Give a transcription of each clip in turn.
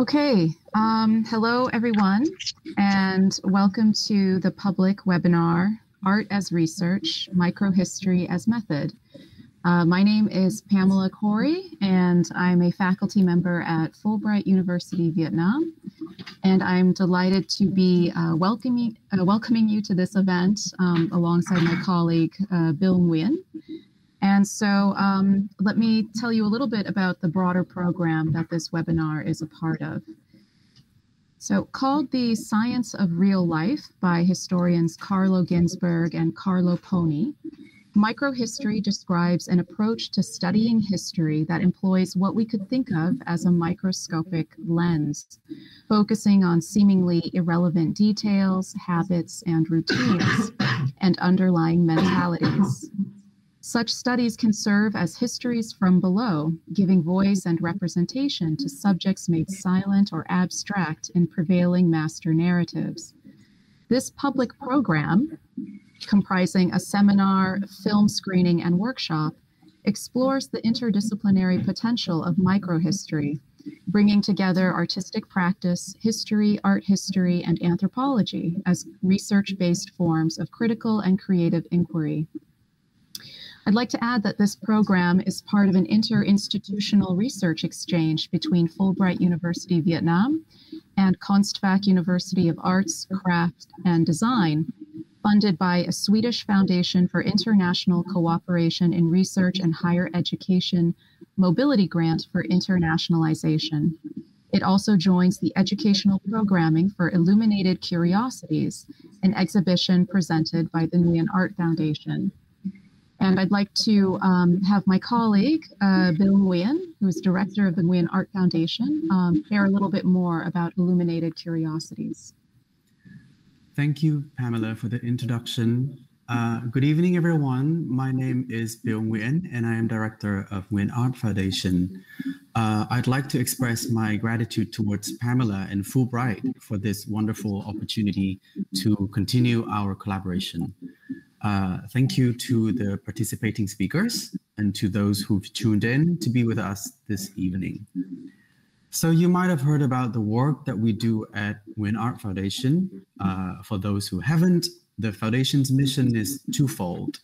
Okay, um, hello everyone, and welcome to the public webinar, Art as Research, Microhistory as Method. Uh, my name is Pamela Corey, and I'm a faculty member at Fulbright University, Vietnam. And I'm delighted to be uh, welcoming, uh, welcoming you to this event um, alongside my colleague, uh, Bill Nguyen. And so um, let me tell you a little bit about the broader program that this webinar is a part of. So called The Science of Real Life by historians Carlo Ginzburg and Carlo Poni, microhistory describes an approach to studying history that employs what we could think of as a microscopic lens, focusing on seemingly irrelevant details, habits, and routines, and underlying mentalities. Such studies can serve as histories from below, giving voice and representation to subjects made silent or abstract in prevailing master narratives. This public program, comprising a seminar, film screening, and workshop, explores the interdisciplinary potential of microhistory, bringing together artistic practice, history, art history, and anthropology as research based forms of critical and creative inquiry. I'd like to add that this program is part of an interinstitutional research exchange between Fulbright University Vietnam and Konstfack University of Arts, Craft, and Design, funded by a Swedish Foundation for International Cooperation in Research and Higher Education Mobility Grant for Internationalization. It also joins the educational programming for Illuminated Curiosities, an exhibition presented by the Nguyen Art Foundation. And I'd like to um, have my colleague, uh, Bill Nguyen, who is director of the Nguyen Art Foundation, um, share a little bit more about Illuminated Curiosities. Thank you, Pamela, for the introduction. Uh, good evening, everyone. My name is Bill Nguyen, and I am director of Nguyen Art Foundation. Uh, I'd like to express my gratitude towards Pamela and Fulbright for this wonderful opportunity to continue our collaboration. Uh, thank you to the participating speakers and to those who've tuned in to be with us this evening. So you might have heard about the work that we do at Nguyen Art Foundation. Uh, for those who haven't, the foundation's mission is twofold.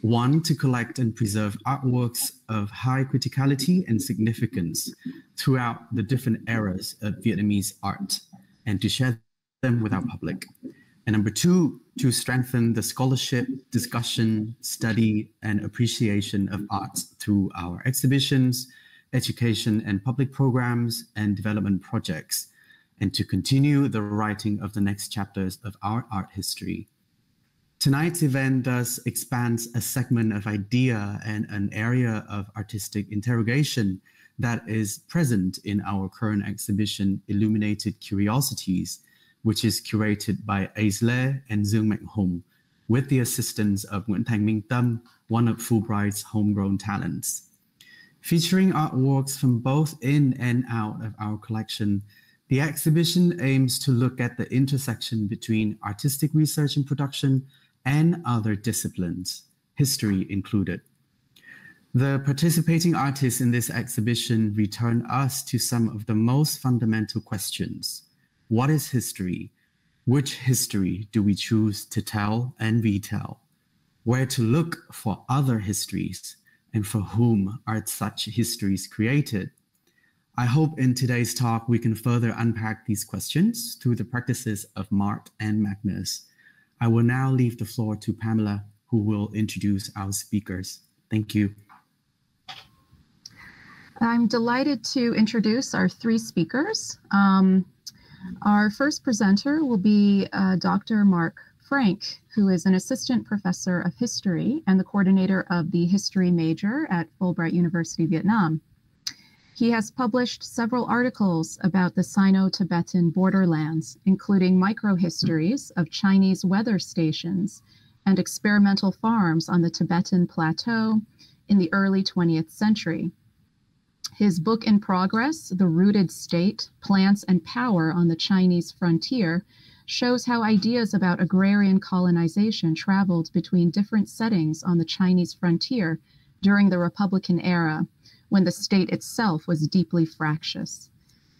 One, to collect and preserve artworks of high criticality and significance throughout the different eras of Vietnamese art and to share them with our public. And number two, to strengthen the scholarship, discussion, study, and appreciation of arts through our exhibitions, education and public programs, and development projects, and to continue the writing of the next chapters of our art history. Tonight's event thus expands a segment of idea and an area of artistic interrogation that is present in our current exhibition, Illuminated Curiosities, which is curated by Aisle and Dương Mạnh Hùng, with the assistance of Nguyễn Thành Minh Tâm, one of Fulbright's homegrown talents. Featuring artworks from both in and out of our collection, the exhibition aims to look at the intersection between artistic research and production and other disciplines, history included. The participating artists in this exhibition return us to some of the most fundamental questions. What is history? Which history do we choose to tell and retell? Where to look for other histories? And for whom are such histories created? I hope in today's talk we can further unpack these questions through the practices of Mark and Magnus. I will now leave the floor to Pamela, who will introduce our speakers. Thank you. I'm delighted to introduce our three speakers. Um, our first presenter will be uh, Dr. Mark Frank, who is an assistant professor of history and the coordinator of the history major at Fulbright University, Vietnam. He has published several articles about the Sino Tibetan borderlands, including microhistories of Chinese weather stations and experimental farms on the Tibetan Plateau in the early 20th century. His book in progress, The Rooted State Plants and Power on the Chinese Frontier, shows how ideas about agrarian colonization traveled between different settings on the Chinese frontier during the Republican era, when the state itself was deeply fractious.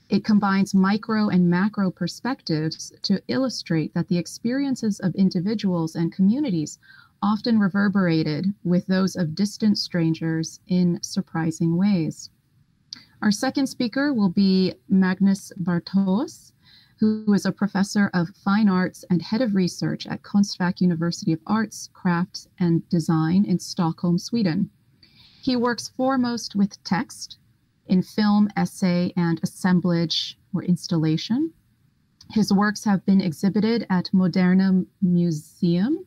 It combines micro and macro perspectives to illustrate that the experiences of individuals and communities often reverberated with those of distant strangers in surprising ways. Our second speaker will be Magnus Bärtås, who is a professor of fine arts and head of research at Konstfack University of Arts, Crafts and Design in Stockholm, Sweden. He works foremost with text in film, essay, and assemblage or installation. His works have been exhibited at Moderna Museum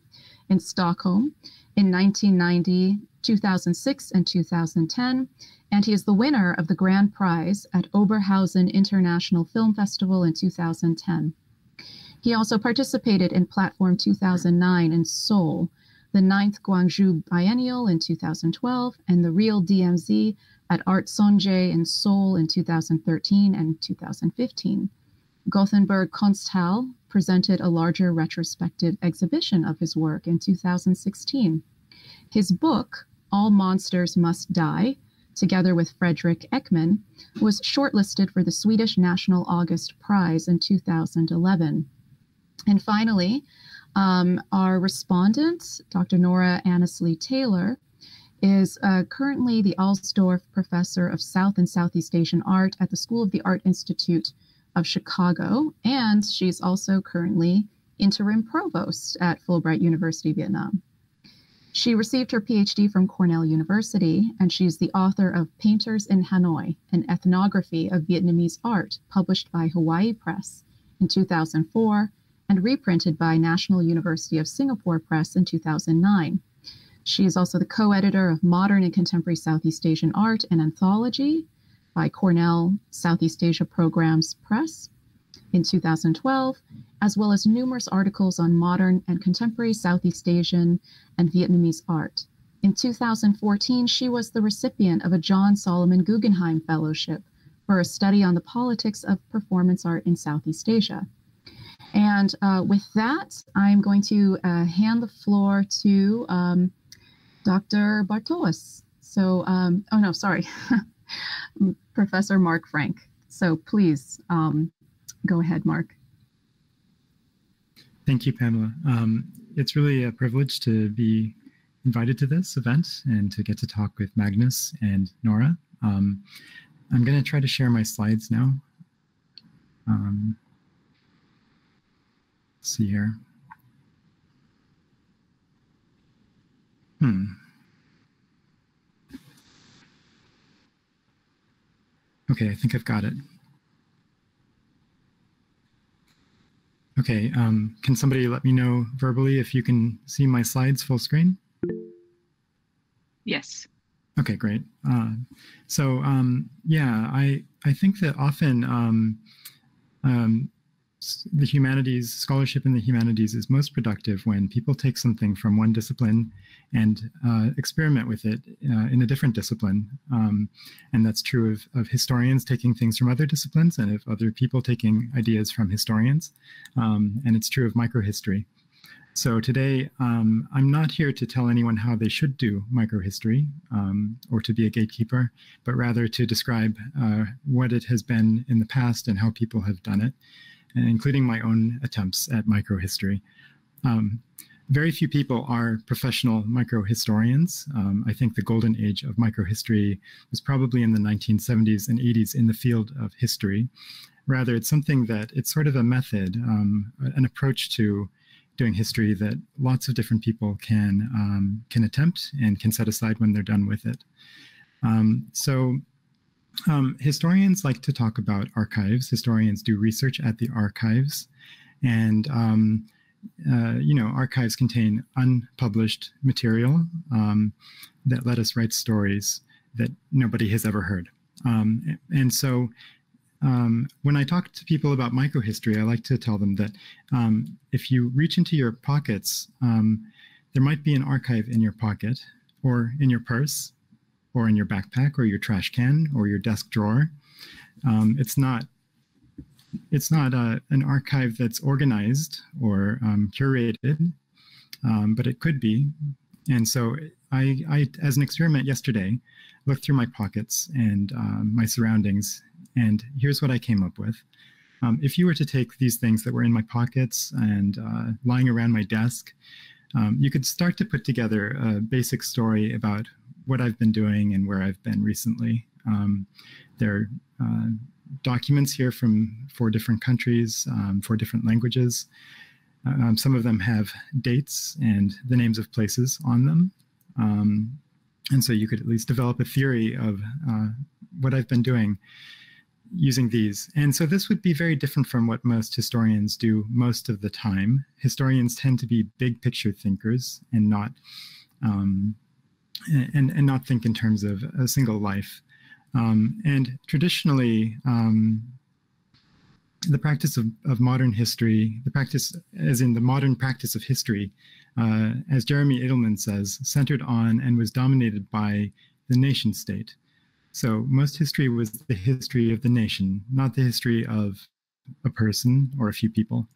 in Stockholm in 1990, 2006, and 2010, and he is the winner of the grand prize at Oberhausen International Film Festival in 2010. He also participated in Platform 2009 in Seoul, the ninth Gwangju Biennial in 2012, and the Real DMZ at Art Sonje in Seoul in 2013 and 2015. Gothenburg Konsthall presented a larger retrospective exhibition of his work in 2016. His book, All Monsters Must Die, together with Fredrik Ekman, was shortlisted for the Swedish National August Prize in 2011. And finally, um, our respondent, Dr. Nora Annesley Taylor, is uh, currently the Alsdorf Professor of South and Southeast Asian Art at the School of the Art Institute of Chicago, and she's also currently interim provost at Fulbright University Vietnam. She received her PhD from Cornell University, and she's the author of Painters in Hanoi, an ethnography of Vietnamese art, published by Hawaii Press in 2004 and reprinted by National University of Singapore Press in 2009. She is also the co editor of Modern and Contemporary Southeast Asian Art and Anthology by Cornell Southeast Asia Programs Press in 2012, as well as numerous articles on modern and contemporary Southeast Asian and Vietnamese art. In 2014, she was the recipient of a John Solomon Guggenheim Fellowship for a study on the politics of performance art in Southeast Asia. And uh, with that, I'm going to uh, hand the floor to um, Dr. Bärtås. So, um, oh no, sorry. Professor Mark Frank. So please um, go ahead, Mark. Thank you, Pamela. Um, it's really a privilege to be invited to this event and to get to talk with Magnus and Nora. Um, I'm going to try to share my slides now. Um, see here. Hmm. Okay, I think I've got it. Okay, um, can somebody let me know verbally if you can see my slides full screen? Yes. Okay, great. Uh, so um, yeah, I I think that often um, um, the humanities, scholarship in the humanities is most productive when people take something from one discipline and uh, experiment with it uh, in a different discipline. Um, and that's true of, of historians taking things from other disciplines and of other people taking ideas from historians. Um, and it's true of microhistory. So today, um, I'm not here to tell anyone how they should do microhistory um, or to be a gatekeeper, but rather to describe uh, what it has been in the past and how people have done it, including my own attempts at microhistory. Um, very few people are professional microhistorians. Um, I think the golden age of microhistory was probably in the 1970s and 80s in the field of history. Rather, it's something that it's sort of a method, um, an approach to doing history that lots of different people can um, can attempt and can set aside when they're done with it. Um, so um, historians like to talk about archives. Historians do research at the archives, and um, uh, you know, archives contain unpublished material um, that let us write stories that nobody has ever heard. Um, and so, um, when I talk to people about microhistory, I like to tell them that um, if you reach into your pockets, um, there might be an archive in your pocket, or in your purse, or in your backpack, or your trash can, or your desk drawer. Um, it's not it's not a, uh, an archive that's organized or um, curated, um, but it could be. And so I, I, as an experiment yesterday, looked through my pockets and um, my surroundings And here's what I came up with. Um, if you were to take these things that were in my pockets and uh, lying around my desk, um, you could start to put together a basic story about what I've been doing and where I've been recently. Um, there are uh, documents here from four different countries, um, four different languages. Um, some of them have dates and the names of places on them. Um, and so you could at least develop a theory of uh, what I've been doing using these. And so this would be very different from what most historians do most of the time. Historians tend to be big picture thinkers and not um, and, and not think in terms of a single life. Um, and traditionally, um, the practice of, of modern history, the practice, as in the modern practice of history, uh, as Jeremy Adelman says, centered on and was dominated by the nation state. So most history was the history of the nation, not the history of a person or a few people.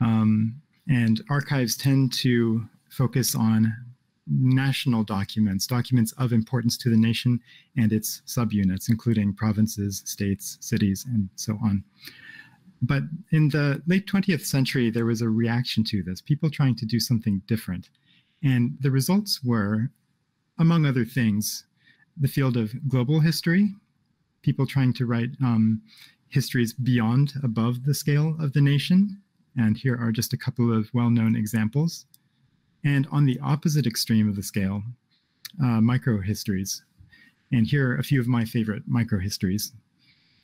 Um, and archives tend to focus on national documents, documents of importance to the nation and its subunits, including provinces, states, cities, and so on. But in the late 20th century, there was a reaction to this, people trying to do something different. And the results were, among other things, the field of global history, people trying to write um, histories beyond, above the scale of the nation. And here are just a couple of well known examples. And on the opposite extreme of the scale, uh, microhistories. And here are a few of my favorite microhistories.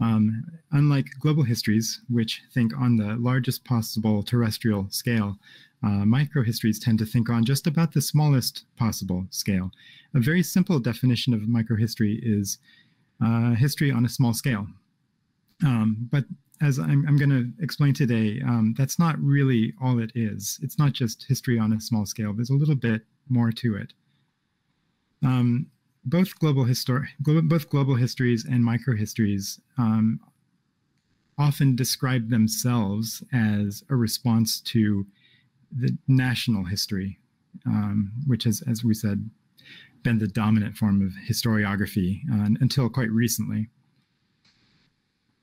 Um, unlike global histories, which think on the largest possible terrestrial scale, uh, microhistories tend to think on just about the smallest possible scale. A very simple definition of microhistory is uh, history on a small scale. Um, but as I'm, I'm going to explain today, um, that's not really all it is. It's not just history on a small scale. There's a little bit more to it. Um, both global histor- both global histories and microhistories um, often describe themselves as a response to the national history, um, which has, as we said, been the dominant form of historiography uh, until quite recently.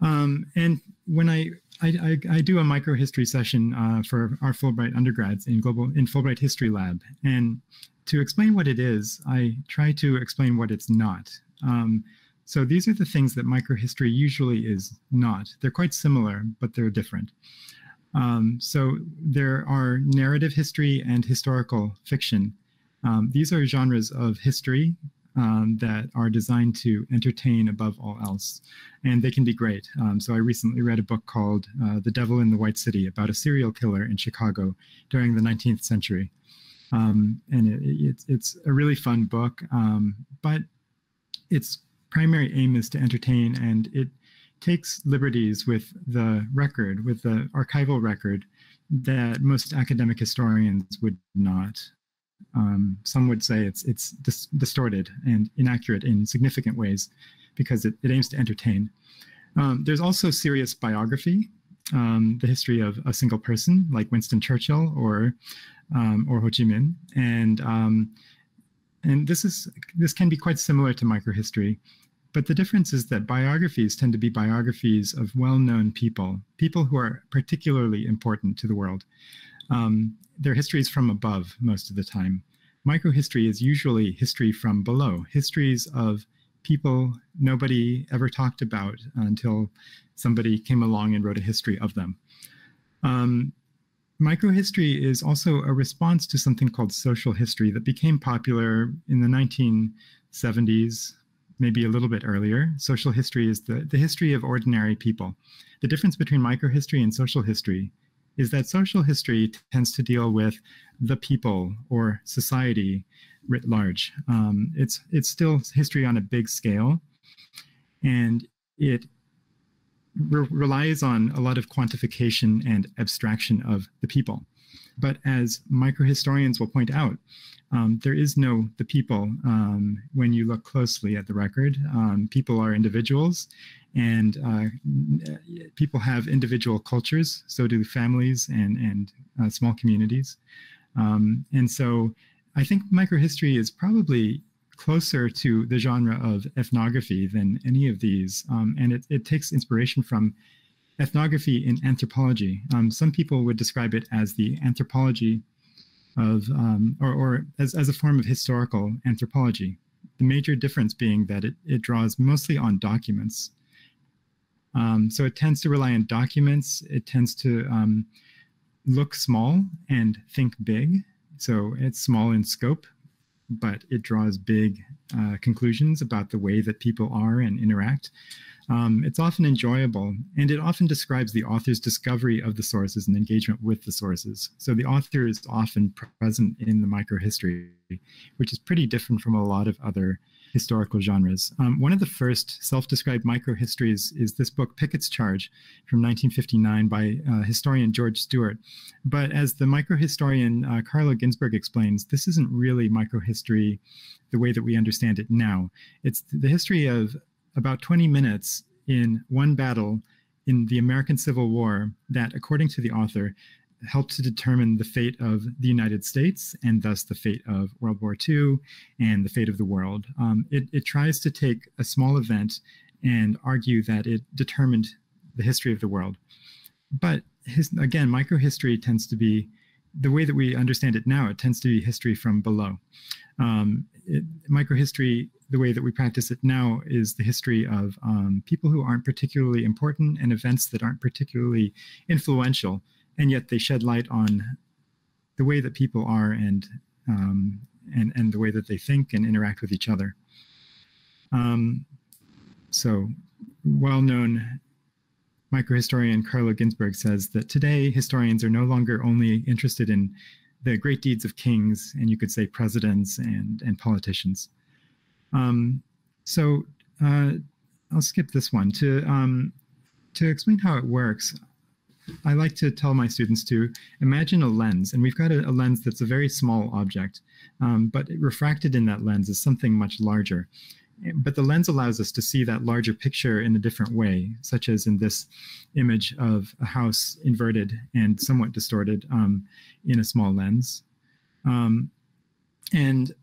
Um, and when I, I, I, I, do a microhistory session uh, for our Fulbright undergrads in global in Fulbright History Lab, and to explain what it is, I try to explain what it's not. Um, so these are the things that microhistory usually is not. They're quite similar, but they're different. Um, so there are narrative history and historical fiction. Um, these are genres of history um, that are designed to entertain above all else, and they can be great. Um, so I recently read a book called uh, The Devil in the White City about a serial killer in Chicago during the 19th century. Um, and it, it, it's a really fun book, um, but its primary aim is to entertain, and it takes liberties with the record, with the archival record, that most academic historians would not. Um, some would say it's it's dis- distorted and inaccurate in significant ways because it, it aims to entertain. Um, there's also serious biography, um, the history of a single person like Winston Churchill or um, or Ho Chi Minh, and um, and this is this can be quite similar to microhistory, but the difference is that biographies tend to be biographies of well-known people, people who are particularly important to the world. Um, their histories from above most of the time. Microhistory is usually history from below, histories of people nobody ever talked about until somebody came along and wrote a history of them. Um, microhistory is also a response to something called social history that became popular in the 1970s, maybe a little bit earlier. Social history is the, the history of ordinary people. The difference between microhistory and social history is that social history tends to deal with the people or society writ large. Um, it's it's still history on a big scale, and it re- relies on a lot of quantification and abstraction of the people. But as microhistorians will point out, um, there is no the people um, when you look closely at the record. Um, people are individuals, and uh, people have individual cultures. So do families and and uh, small communities. Um, and so, I think microhistory is probably closer to the genre of ethnography than any of these, um, and it, it takes inspiration from ethnography in anthropology. Um, some people would describe it as the anthropology of, um, or, or as, as a form of historical anthropology. The major difference being that it, it draws mostly on documents. Um, so it tends to rely on documents. It tends to um, look small and think big. So it's small in scope, but it draws big uh, conclusions about the way that people are and interact. Um, it's often enjoyable, and it often describes the author's discovery of the sources and engagement with the sources. So the author is often present in the microhistory, which is pretty different from a lot of other historical genres. Um, one of the first self-described microhistories is this book, Pickett's Charge, from 1959 by uh, historian George Stewart. But as the microhistorian uh, Carlo Ginzburg explains, this isn't really microhistory the way that we understand it now. It's the history of about 20 minutes in one battle in the American Civil War that, according to the author, helped to determine the fate of the United States and thus the fate of World War II and the fate of the world. Um, it, it tries to take a small event and argue that it determined the history of the world. But his, again, microhistory tends to be the way that we understand it now, it tends to be history from below. Um, it, microhistory, the way that we practice it now, is the history of um, people who aren't particularly important and events that aren't particularly influential and yet they shed light on the way that people are and um, and and the way that they think and interact with each other. Um, so, well-known microhistorian Carlo Ginzburg says that today historians are no longer only interested in the great deeds of kings and you could say presidents and and politicians. Um, so uh, I'll skip this one to um, to explain how it works. I like to tell my students to imagine a lens, and we've got a, a lens that's a very small object, um, but refracted in that lens is something much larger. But the lens allows us to see that larger picture in a different way, such as in this image of a house inverted and somewhat distorted um, in a small lens. Um, and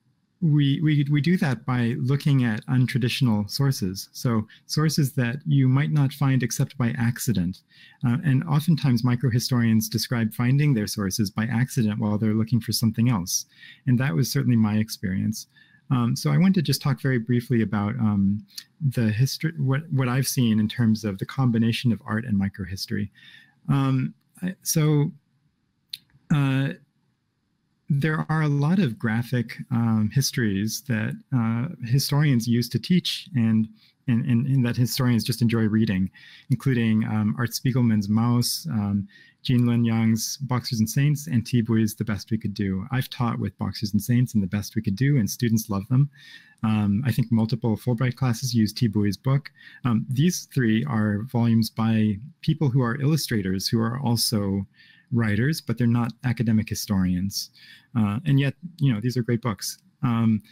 we, we, we do that by looking at untraditional sources. So sources that you might not find except by accident. Uh, and oftentimes microhistorians describe finding their sources by accident while they're looking for something else. And that was certainly my experience. Um, so I want to just talk very briefly about um, the history, what, what I've seen in terms of the combination of art and microhistory. Um, so uh, there are a lot of graphic um, histories that uh, historians use to teach and, and, and, and, that historians just enjoy reading, including um, Art Spiegelman's Maus, um, Gene Luen Yang's Boxers and Saints, and Thi Bui's The Best We Could Do. I've taught with Boxers and Saints and The Best We Could Do, and students love them. Um, I think multiple Fulbright classes use Thi Bui's book. Um, these three are volumes by people who are illustrators who are also writers, but they're not academic historians. Uh, and yet, you know, these are great books. Um,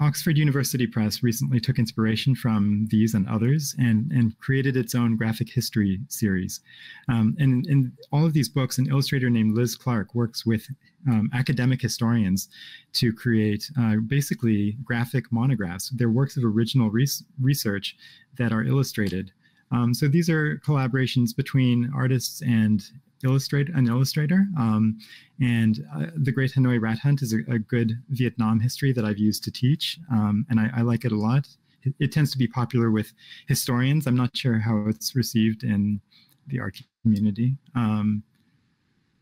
Oxford University Press recently took inspiration from these and others and, and created its own graphic history series. Um, and in all of these books, an illustrator named Liz Clark works with um, academic historians to create uh, basically graphic monographs. They're works of original res research that are illustrated. Um, so these are collaborations between artists and illustrate an illustrator. Um, and uh, the Great Hanoi Rat Hunt is a, a, good Vietnam history that I've used to teach, um, and I, I, like it a lot. It, it, tends to be popular with historians. I'm not sure how it's received in the art community, um,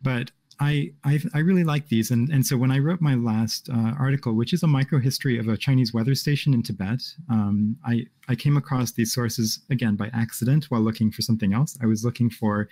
but I, I, I really like these. And, and so when I wrote my last uh, article, which is a micro history of a Chinese weather station in Tibet, um, I, I came across these sources again by accident while looking for something else. I was looking for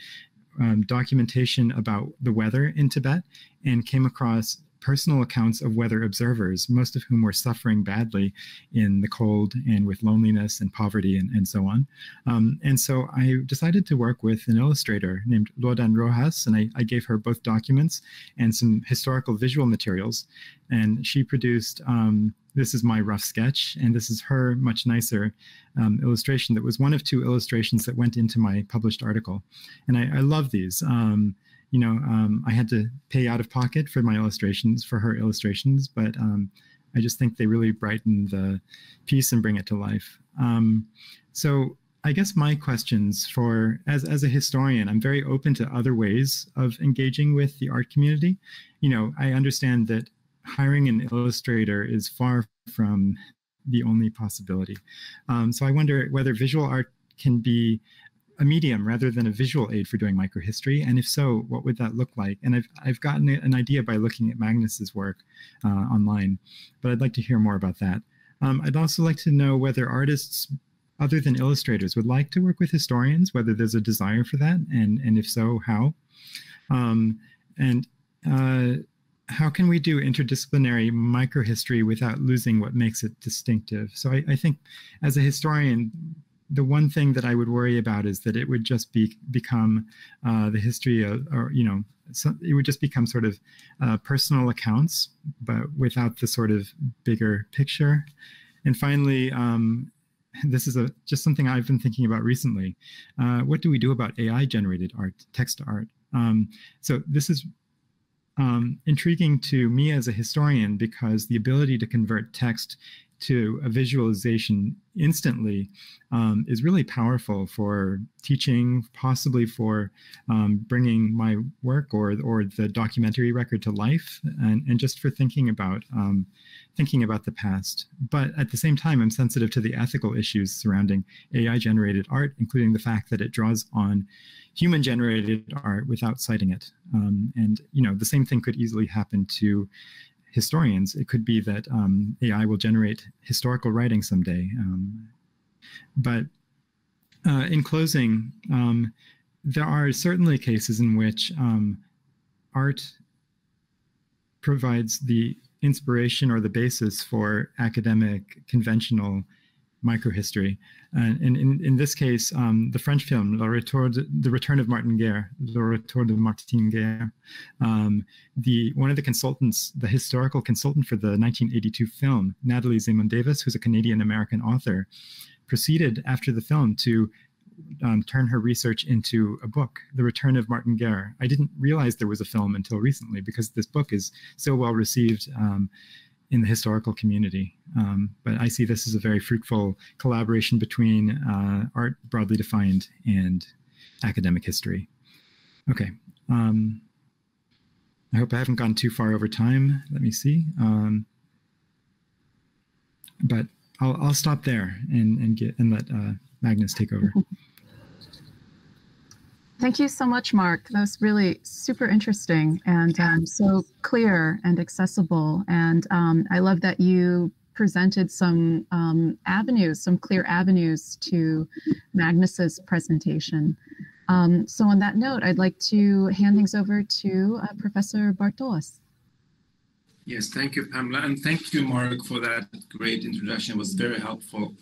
um, documentation about the weather in Tibet and came across personal accounts of weather observers, most of whom were suffering badly in the cold and with loneliness and poverty and, and so on. Um, and so I decided to work with an illustrator named Lodan Rojas, and I, I, gave her both documents and some historical visual materials. And she produced um, this is my rough sketch, and this is her much nicer um, illustration that was one of two illustrations that went into my published article. And I, I love these. Um, you know, um, I had to pay out of pocket for my illustrations, for her illustrations, but um, I just think they really brighten the piece and bring it to life. Um, so I guess my questions for as as a historian, I'm very open to other ways of engaging with the art community. You know, I understand that hiring an illustrator is far from the only possibility. Um, so I wonder whether visual art can be a medium rather than a visual aid for doing microhistory? And if so, what would that look like? And I've, I've gotten an idea by looking at Magnus's work uh, online, but I'd like to hear more about that. Um, I'd also like to know whether artists other than illustrators would like to work with historians, whether there's a desire for that, and, and if so, how? Um, and uh, how can we do interdisciplinary microhistory without losing what makes it distinctive? So I, I think as a historian, the one thing that I would worry about is that it would just be become uh, the history of, or you know, so it would just become sort of uh, personal accounts, but without the sort of bigger picture. And finally, um, this is a just something I've been thinking about recently. Uh, what do we do about AI generated art, text art? Um, so this is um, intriguing to me as a historian because the ability to convert text to a visualization instantly um, is really powerful for teaching, possibly for um, bringing my work or or the documentary record to life, and, and just for thinking about um, thinking about the past. But at the same time, I'm sensitive to the ethical issues surrounding AI-generated art, including the fact that it draws on human-generated art without citing it. Um, and you know, the same thing could easily happen to historians. It could be that um, AI will generate historical writing someday. Um, but uh, in closing, um, there are certainly cases in which um, art provides the inspiration or the basis for academic conventional microhistory. And in, in, this case, um, the French film Le Retour de, The Return of Martin Guerre, Le Retour de Martin Guerre, um, the one of the consultants, the historical consultant for the 1982 film, Natalie Zemon Davis, who's a Canadian American author, proceeded after the film to um, turn her research into a book, The Return of Martin Guerre. I didn't realize there was a film until recently because this book is so well received um, in the historical community. Um, but I see this as a very fruitful collaboration between uh, art broadly defined and academic history. Okay. Um, I hope I haven't gone too far over time. Let me see. Um, but I'll, I'll stop there and, and get and let uh, Magnus take over. Thank you so much, Mark. That was really super interesting and um, so clear and accessible. And um, I love that you presented some um, avenues, some clear avenues to Magnus's presentation. Um, so on that note, I'd like to hand things over to uh, Professor Bärtås. Yes, thank you, Pamela. And thank you, Mark, for that great introduction. It was very helpful,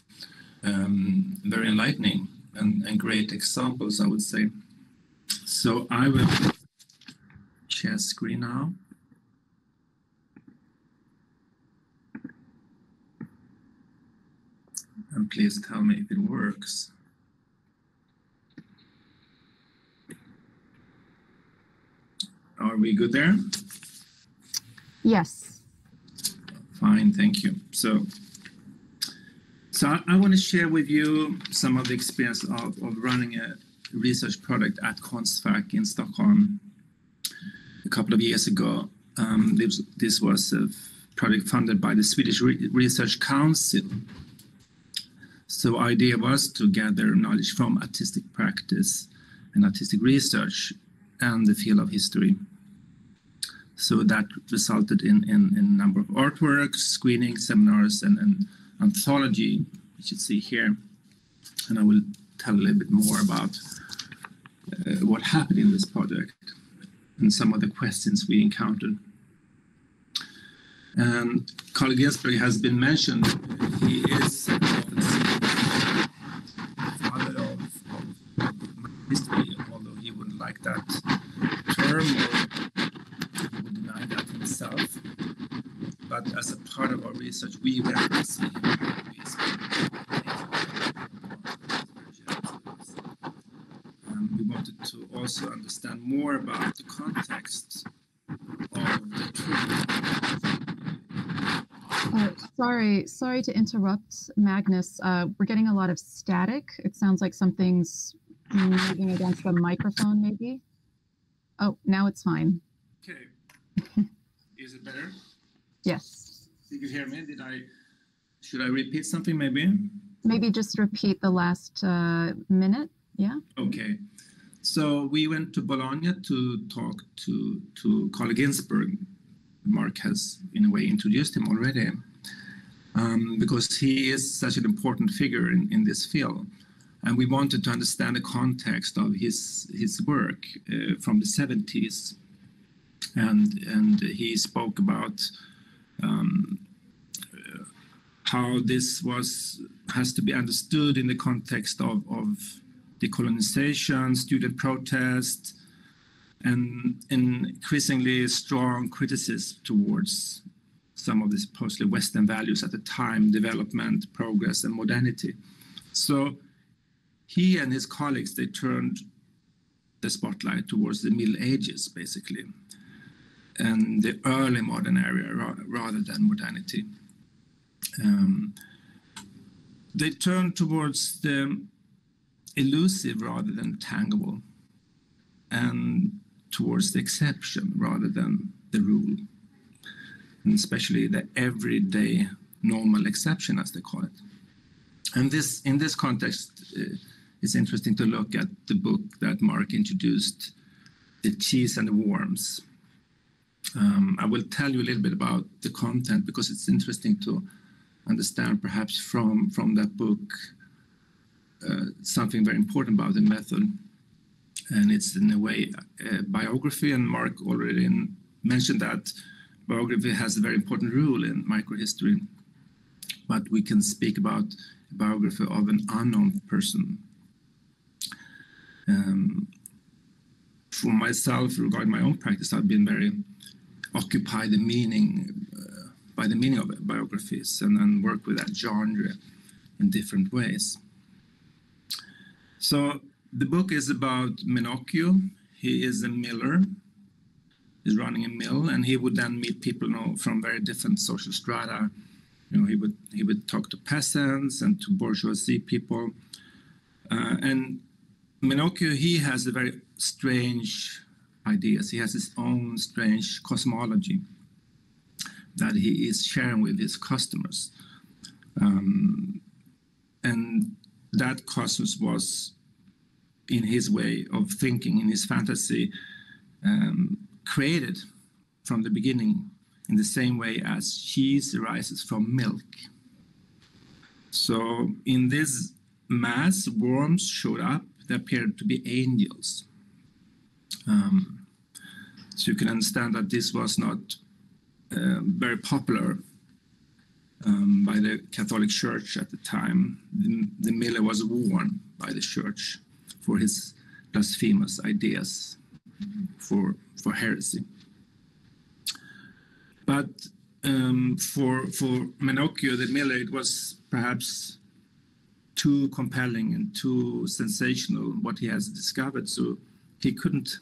um, very enlightening, and, and great examples, I would say. So I will share screen now. And please tell me if it works. Are we good there? Yes. Fine, thank you. So, so I, I want to share with you some of the experience of, of running a research project at Konstfack in Stockholm a couple of years ago. Um, this, this, was a project funded by the Swedish Re Research Council. So idea was to gather knowledge from artistic practice and artistic research and the field of history. So that resulted in, a number of artworks, screenings, seminars, and, an anthology, which you see here. And I will tell a little bit more about uh, what happened in this project and some of the questions we encountered. And Carl Ginzburg has been mentioned. He is father of, of history, although he wouldn't like that term or he would deny that himself. But as a part of our research, we went to see him. to also understand more about the context of the truth. Uh, sorry, sorry to interrupt, Magnus. Uh, we're getting a lot of static. It sounds like something's moving against the microphone, maybe. Oh, now it's fine. Okay. Is it better? Yes. Did you hear me? Did I? Should I repeat something? Maybe. Maybe just repeat the last uh, minute. Yeah. Okay. So we went to Bologna to talk to to Carl Ginzburg. Mark has, in a way, introduced him already, um, because he is such an important figure in, in this field. And we wanted to understand the context of his his work uh, from the 70s. And, and he spoke about um, how this was has to be understood in the context of, of decolonization, student protest, and increasingly strong criticism towards some of these supposedly Western values at the time development, progress, and modernity. So he and his colleagues they turned the spotlight towards the Middle Ages, basically, and the early modern era rather than modernity. Um, they turned towards the elusive rather than tangible, and towards the exception rather than the rule, and especially the everyday normal exception, as they call it. And this, in this context, uh, it's interesting to look at the book that Mark introduced, "The Cheese and the Worms." Um, I will tell you a little bit about the content because it's interesting to understand, perhaps from from that book, uh, something very important about the method and it's in a way a biography. And Mark already mentioned that biography has a very important role in microhistory. But we can speak about biography of an unknown person. Um, for myself, regarding my own practice, I've been very occupied the meaning uh, by the meaning of biographies and, and work with that genre in different ways. So the book is about Menocchio. He is a miller. He's running a mill, and he would then meet people you know, from very different social strata. You know, he would he would talk to peasants and to bourgeoisie people. Uh, and Menocchio, he has a very strange ideas. He has his own strange cosmology that he is sharing with his customers. Um, and that cosmos was in his way of thinking, in his fantasy, um, created from the beginning in the same way as cheese arises from milk. So in this mass, worms showed up. They appeared to be angels. Um, so you can understand that this was not uh, very popular um, by the Catholic Church at the time. The, the miller was warned by the church for his blasphemous ideas for, for heresy. But um, for, for Menocchio, the miller, it was perhaps too compelling and too sensational what he has discovered, so he couldn't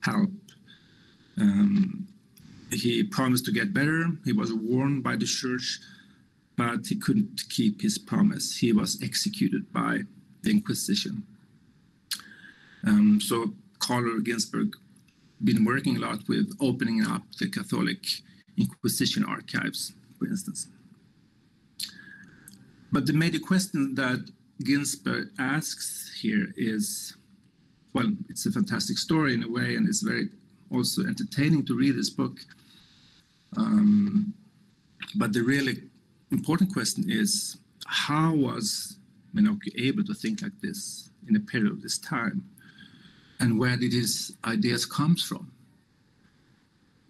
help. Um, he promised to get better. He was warned by the church, but he couldn't keep his promise. He was executed by the Inquisition. Um, so Carlo Ginzburg been working a lot with opening up the Catholic Inquisition archives, for instance. But the major question that Ginzburg asks here is, well, it's a fantastic story in a way, and it's very also entertaining to read this book. Um, but the really important question is, how was Menocchio able to think like this in a period of this time? And where did his ideas comes from?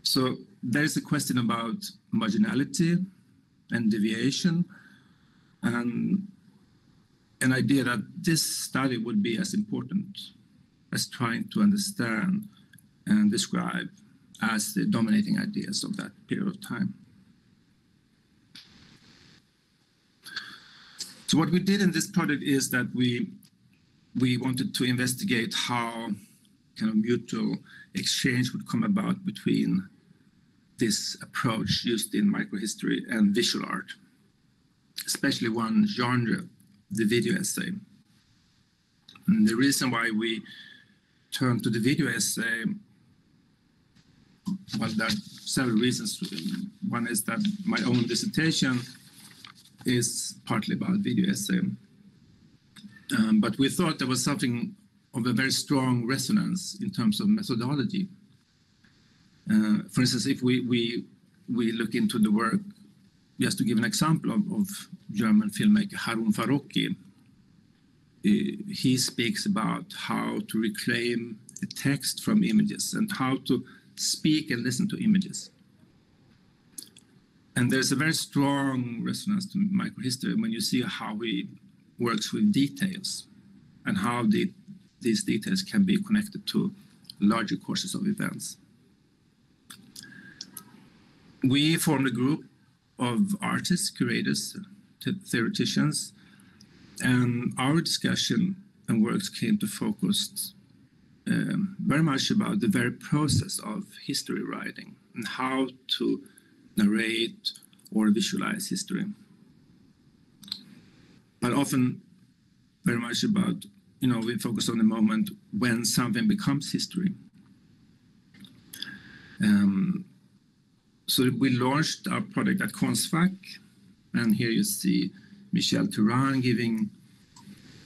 So there is a question about marginality and deviation, and an idea that this study would be as important as trying to understand and describe as the dominating ideas of that period of time. So what we did in this project is that we we wanted to investigate how kind of mutual exchange would come about between this approach used in microhistory and visual art, especially one genre, the video essay. And the reason why we turned to the video essay, well, there are several reasons. One is that my own dissertation is partly about video essay. Um, but we thought there was something of a very strong resonance in terms of methodology. Uh, for instance, if we, we, we look into the work, just to give an example of, of German filmmaker Harun Farocki, uh, he speaks about how to reclaim a text from images and how to speak and listen to images. And there's a very strong resonance to microhistory when you see how he works with details and how the, these details can be connected to larger courses of events. We formed a group of artists, curators, theoreticians, and our discussion and works came to focus um, very much about the very process of history writing and how to narrate or visualize history. But often, very much about, you know, we focus on the moment when something becomes history. Um, so we launched our product at Konstfack, and here you see Michelle Teran giving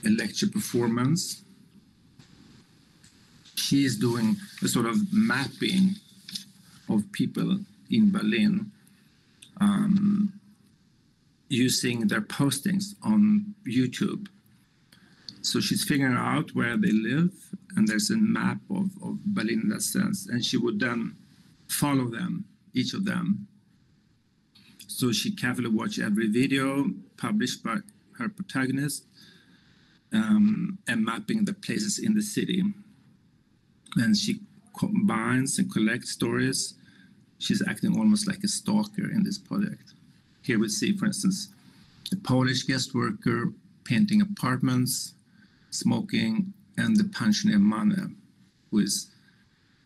a lecture performance. She's doing a sort of mapping of people in Berlin um, using their postings on YouTube. So she's figuring out where they live, and there's a map of, of Berlin in that sense. And she would then follow them, each of them. So she carefully watched every video published by her protagonist um, and mapping the places in the city. And she combines and collects stories she's acting almost like a stalker in this project. Here we see, for instance, a Polish guest worker painting apartments, smoking, and the pensioner Mane, who is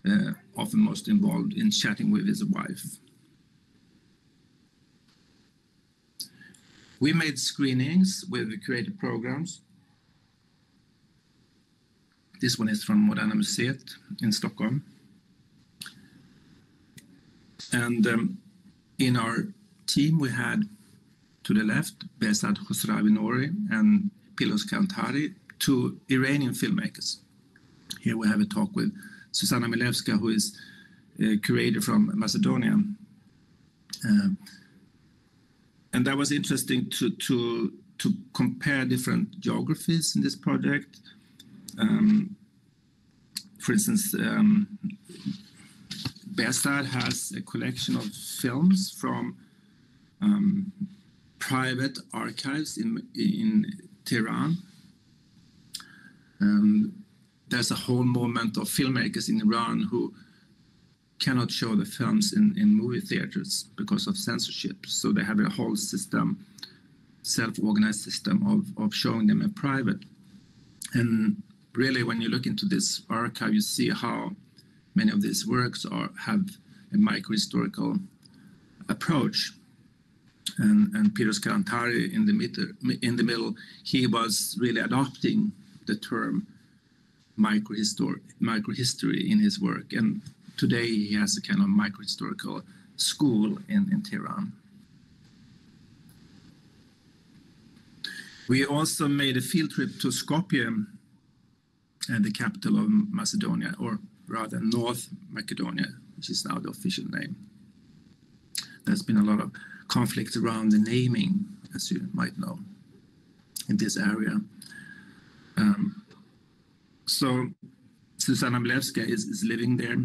uh, often most involved in chatting with his wife. We made screenings with creative programs. This one is from Moderna Museet in Stockholm. And um, in our team, we had to the left Behzad Khosravi Nouri and Pirooz Kalantari, two Iranian filmmakers. Here we have a talk with Suzana Milevska, who is a curator from Macedonia. Uh, and that was interesting to, to, to compare different geographies in this project. Um, for instance, um, has a collection of films from um, private archives in, in Tehran. Um, there's a whole movement of filmmakers in Iran who cannot show the films in, in movie theaters because of censorship. So they have a whole system, self-organized system of, of showing them in private. And really, when you look into this archive, you see how many of these works are have a microhistorical approach. And, and Pirooz Kalantari in the, middle, in the middle, he was really adopting the term microhistory, microhistory in his work. And today he has a kind of microhistorical school in, in Tehran. We also made a field trip to Skopje, and the capital of Macedonia, or rather North Macedonia, which is now the official name. There's been a lot of conflict around the naming, as you might know, in this area. Um, so Suzana Milevska is, is living there.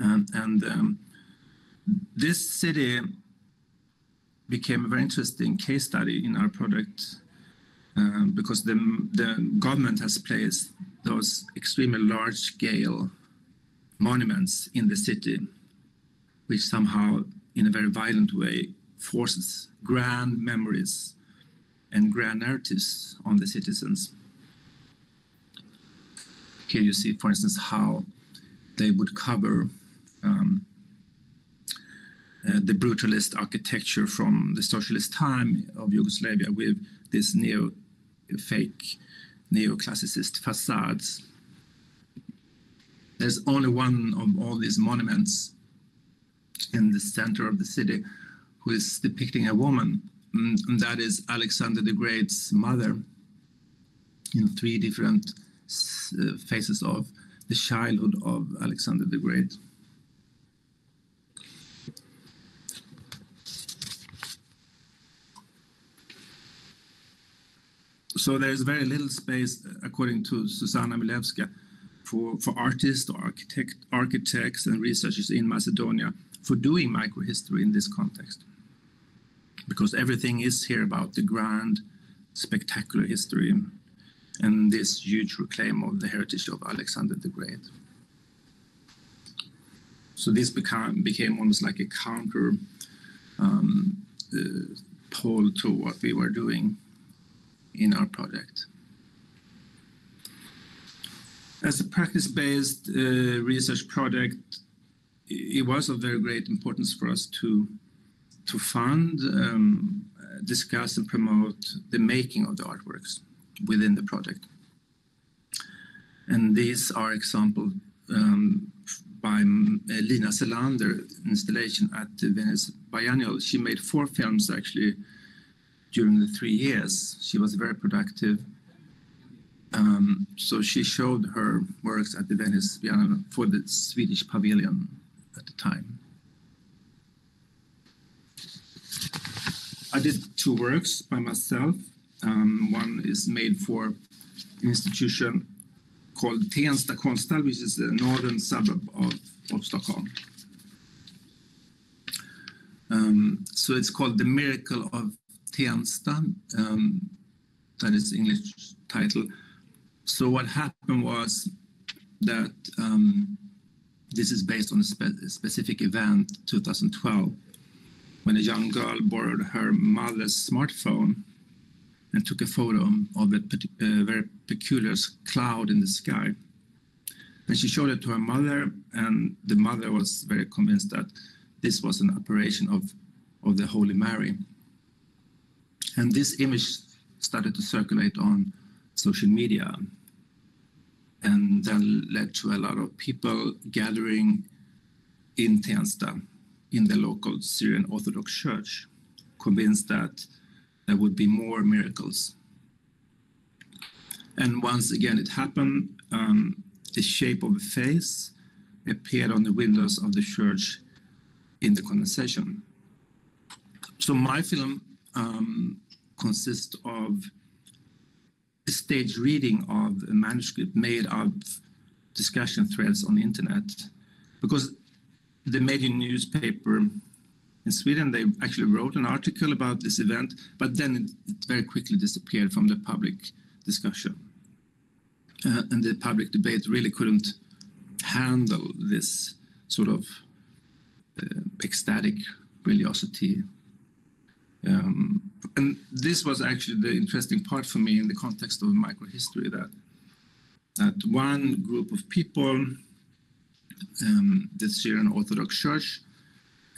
Um, and um, this city became a very interesting case study in our project um, because the, the government has placed those extremely large scale monuments in the city, which somehow, in a very violent way, forces grand memories and grand narratives on the citizens. Here you see, for instance, how they would cover um, uh, the brutalist architecture from the socialist time of Yugoslavia with this neo fake neoclassicist facades. There's only one of all these monuments in the center of the city who is depicting a woman, and that is Alexander the Great's mother in three different uh, phases of the childhood of Alexander the Great. So there's very little space, according to Suzana Milevska, for, for artists or architect, architects and researchers in Macedonia for doing microhistory in this context. Because everything is here about the grand, spectacular history and this huge reclaim of the heritage of Alexander the Great. So this became, became almost like a counter um, uh, pole to what we were doing in our project. As a practice-based uh, research project, it was of very great importance for us to to fund, um, discuss, and promote the making of the artworks within the project. And these are examples um, by uh, Lina Selander installation at the Venice Biennial. She made four films actually during the three years. She was very productive. Um, so she showed her works at the Venice Biennial for the Swedish pavilion at the time. I did two works by myself. Um, one is made for an institution called Tensta which is the northern suburb of, of Stockholm. Um, so it's called The Miracle of Tensta. Um, that is English title. So what happened was that um, this is based on a spe specific event, 2012, when a young girl borrowed her mother's smartphone and took a photo of a uh, very peculiar cloud in the sky. And she showed it to her mother, and the mother was very convinced that this was an apparition of, of the Holy Mary. And this image started to circulate on social media and then led to a lot of people gathering in Tensta in the local Syrian Orthodox Church, convinced that there would be more miracles. And once again, it happened. Um, the shape of a face appeared on the windows of the church in the condensation. So my film um, consists of a stage reading of a manuscript made of discussion threads on the internet because the major newspaper in Sweden, they actually wrote an article about this event, but then it, it very quickly disappeared from the public discussion. Uh, and the public debate really couldn't handle this sort of uh, ecstatic religiosity. Um, and this was actually the interesting part for me in the context of microhistory that that one group of people, um, the Syrian Orthodox Church,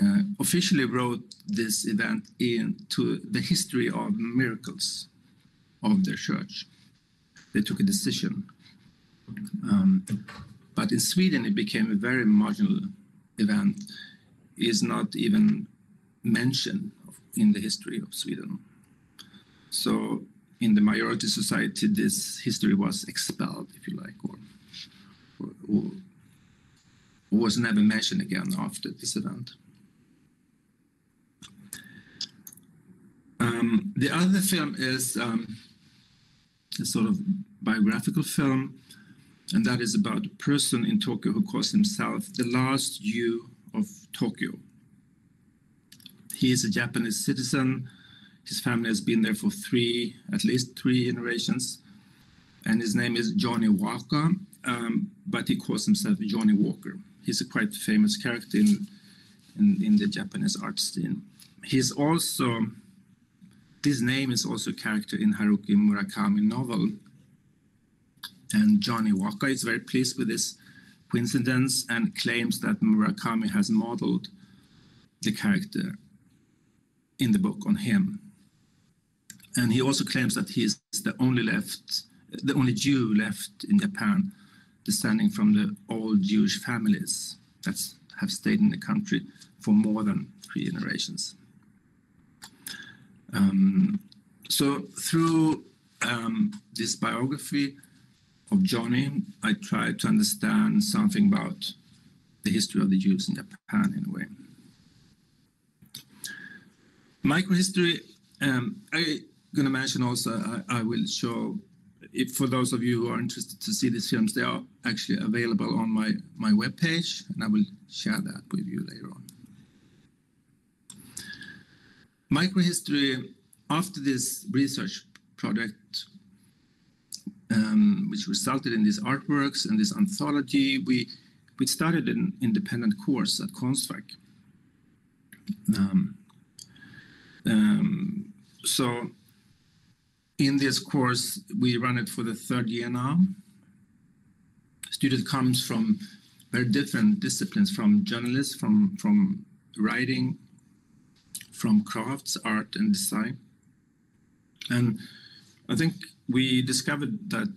uh, officially wrote this event into the history of miracles of their church. They took a decision. Um, but in Sweden, it became a very marginal event, is not even mentioned in the history of Sweden. So in the majority society, this history was expelled, if you like, or, or, or was never mentioned again after this event. Um, the other film is um, a sort of biographical film, and that is about a person in Tokyo who calls himself the last Jew of Tokyo. He is a Japanese citizen. His family has been there for three, at least three generations, and his name is Johnny Walker, um, but he calls himself Johnny Walker. He's a quite famous character in, in, in the Japanese art scene. He's also this name is also a character in Haruki Murakami novel. And Johnny Walker is very pleased with this coincidence and claims that Murakami has modeled the character in the book on him. And he also claims that he is the only left, the only Jew left in Japan, descending from the old Jewish families that have stayed in the country for more than three generations. Um, so through um, this biography of Johnny, I tried to understand something about the history of the Jews in Japan in a way. Microhistory, um, I'm going to mention also, I, I, will show, if for those of you who are interested to see these films, they are actually available on my, my webpage, and I will share that with you later on. Microhistory, after this research project, um, which resulted in these artworks and this anthology, we we started an independent course at Konstfack. Um, um, so in this course, we run it for the third year now. Student comes from very different disciplines, from journalists, from, from writing, from crafts, art, and design. And I think we discovered that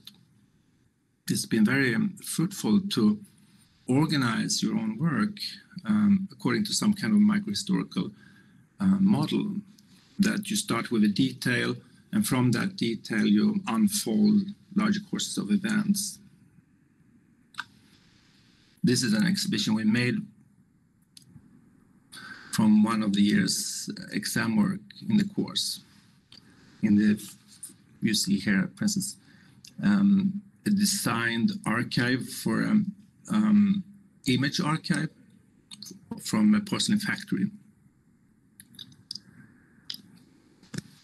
it's been very um, fruitful to organize your own work um, according to some kind of microhistorical uh, model that you start with a detail and from that detail you unfold larger courses of events. This is an exhibition we made from one of the year's exam work in the course. In the, you see here, for instance, um, a designed archive for um, um, image archive from a porcelain factory.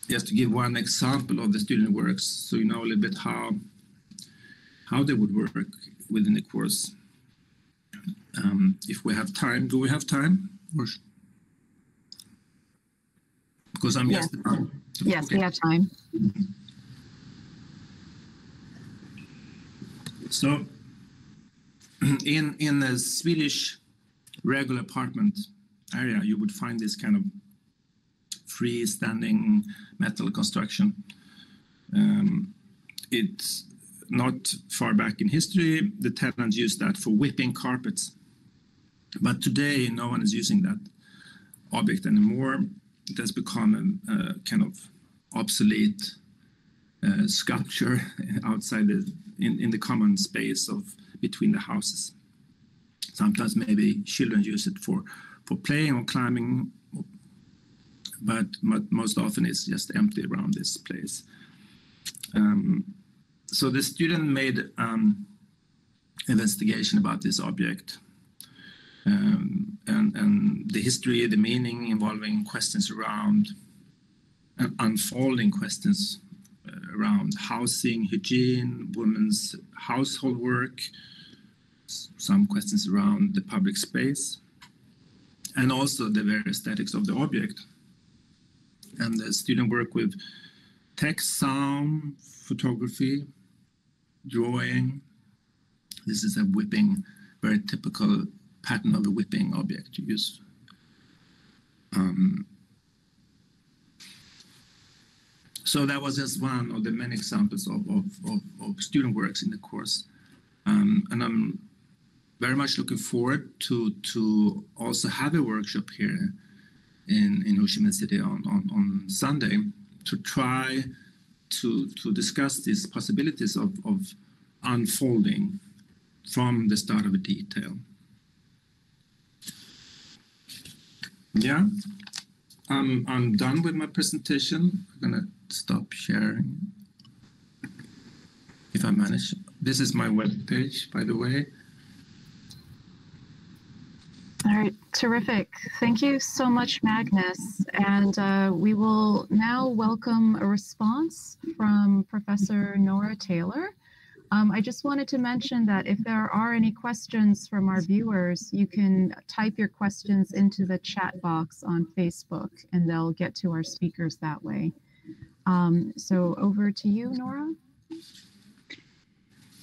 Just to give one example of the student works, so you know a little bit how how they would work within the course. Um, if we have time, do we have time? Or because I'm yes. just yes, okay. we have time. So in in the Swedish regular apartment area, you would find this kind of freestanding metal construction. Um, it's not far back in history. The tenants used that for whipping carpets, but today no one is using that object anymore. It has become a, kind of obsolete uh, sculpture outside in, in the common space of between the houses. Sometimes maybe children use it for, for playing or climbing, but, most often it's just empty around this place. Um, so the student made um, investigation about this object um, and, and the history, the meaning involving questions around and unfolding questions uh, around housing, hygiene, women's household work, some questions around the public space, and also the very aesthetics of the object. And the student work with text, sound, photography, drawing. This is a whipping, very typical pattern of a whipping object you use. Um, so that was just one of the many examples of, of, of, of student works in the course. Um, and I'm very much looking forward to to also have a workshop here in in Ho Chi Minh City on, on, on Sunday to try to to discuss these possibilities of, of unfolding from the start of a detail. Yeah, I'm I'm done with my presentation. I'm gonna stop sharing if I manage. This is my web page, by the way. All right, terrific. Thank you so much, Magnus. And uh, we will now welcome a response from Professor Nora Taylor. Um, I just wanted to mention that if there are any questions from our viewers, you can type your questions into the chat box on Facebook and they'll get to our speakers that way. Um, so over to you, Nora.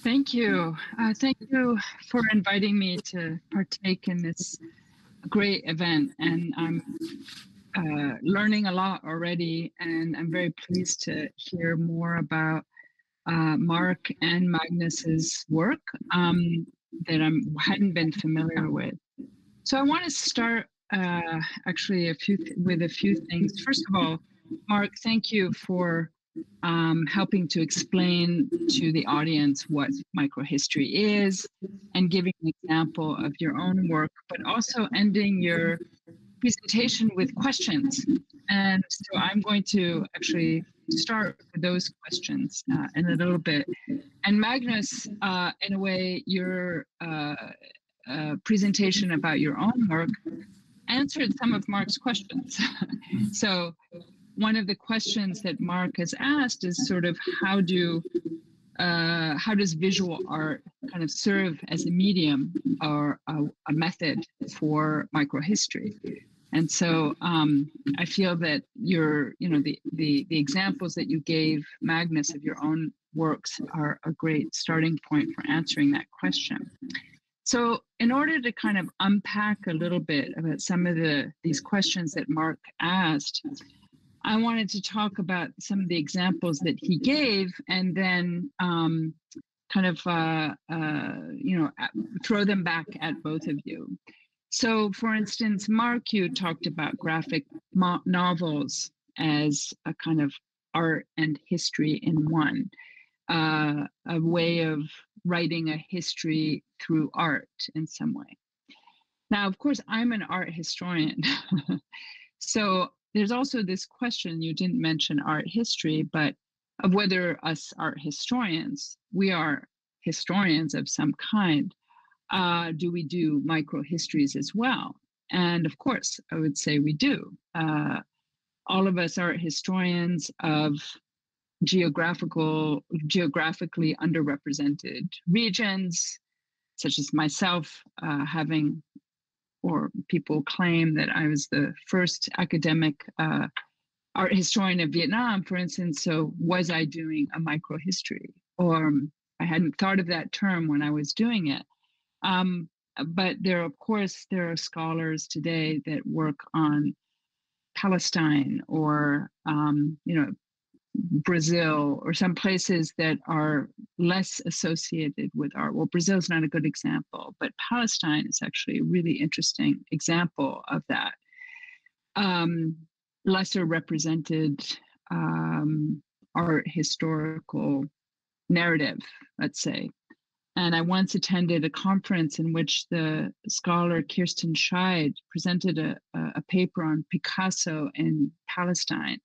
Thank you. Uh, thank you for inviting me to partake in this great event, and I'm uh, learning a lot already, and I'm very pleased to hear more about uh, Mark and Magnus's work um, that I hadn't been familiar with. So I want to start uh, actually a few th- with a few things. First of all, Mark, thank you for um, helping to explain to the audience what microhistory is and giving an example of your own work, but also ending your presentation with questions. And so I'm going to actually start with those questions uh, in a little bit. And Magnus, uh, in a way, your uh, uh presentation about your own work answered some of Mark's questions. so one of the questions that Mark has asked is sort of how do uh, how does visual art kind of serve as a medium or a, a method for microhistory? And so um, I feel that your, you know, the, the the examples that you gave Magnus of your own works are a great starting point for answering that question. So, in order to kind of unpack a little bit about some of the these questions that Mark asked, I wanted to talk about some of the examples that he gave and then um, kind of, uh, uh, you know, throw them back at both of you. So, for instance, Mark, you talked about graphic mo- novels as a kind of art and history in one, uh, a way of writing a history through art in some way. Now, of course, I'm an art historian. so there's also this question you didn't mention art history, but of whether us art historians, we are historians of some kind. Uh, do we do micro histories as well? And of course, I would say we do. Uh, all of us are historians of geographical, geographically underrepresented regions, such as myself, uh, having or people claim that I was the first academic uh, art historian of Vietnam, for instance. So, was I doing a microhistory? Or um, I hadn't thought of that term when I was doing it. Um, but there, of course, there are scholars today that work on Palestine or, um, you know, Brazil or some places that are less associated with art. Well, Brazil is not a good example, but Palestine is actually a really interesting example of that. Um, lesser represented um, art historical narrative, let's say. And I once attended a conference in which the scholar Kirsten Scheid presented a, a paper on Picasso in Palestine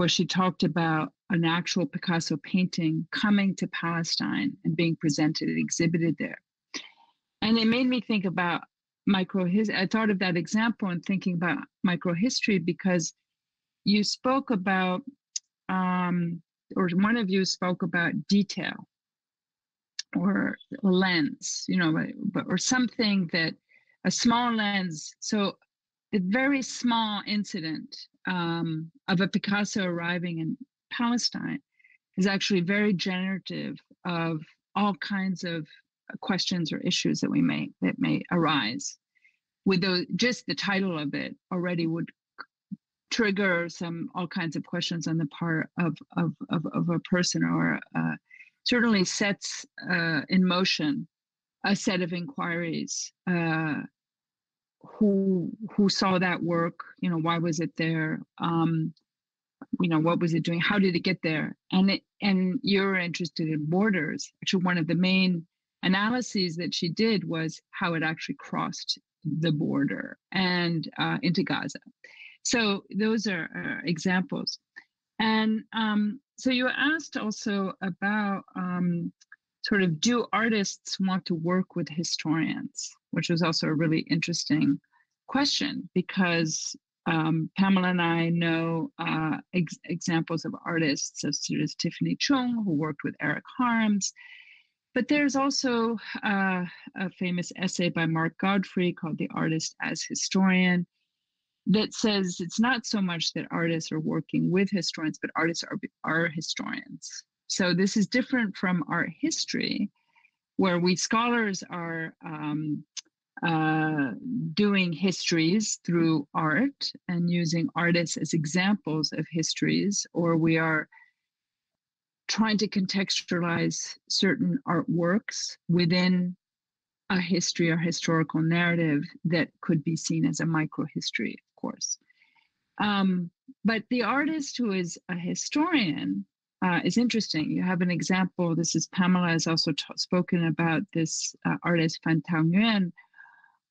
where she talked about an actual Picasso painting coming to Palestine and being presented and exhibited there. And it made me think about micro. I thought of that example and thinking about micro history because you spoke about, um, or one of you spoke about detail or a lens, you know, or something that a small lens. So the very small incident um, of a Picasso arriving in Palestine is actually very generative of all kinds of questions or issues that we may that may arise. With just the title of it already would trigger some all kinds of questions on the part of of of, of a person or uh, certainly sets uh, in motion a set of inquiries uh, who who saw that work you know why was it there? Um you know what was it doing? How did it get there? And it and you're interested in borders. Actually one of the main analyses that she did was how it actually crossed the border and uh, into gaza. So those are uh, examples. And um, so you asked also about um, sort of do artists want to work with historians, which was also a really interesting question because um, Pamela and I know uh, ex- examples of artists such as Tiffany Chung, who worked with Erik Harms. But there's also uh, a famous essay by Mark Godfrey called The Artist as Historian that says it's not so much that artists are working with historians, but artists are, are historians. So this is different from art history, where we scholars are um, uh, doing histories through art and using artists as examples of histories, or we are trying to contextualize certain artworks within a history or historical narrative that could be seen as a microhistory, of course. Um, but the artist who is a historian uh, is interesting. You have an example. This is Pamela has also spoken about this uh, artist Phan Thao Nguyen,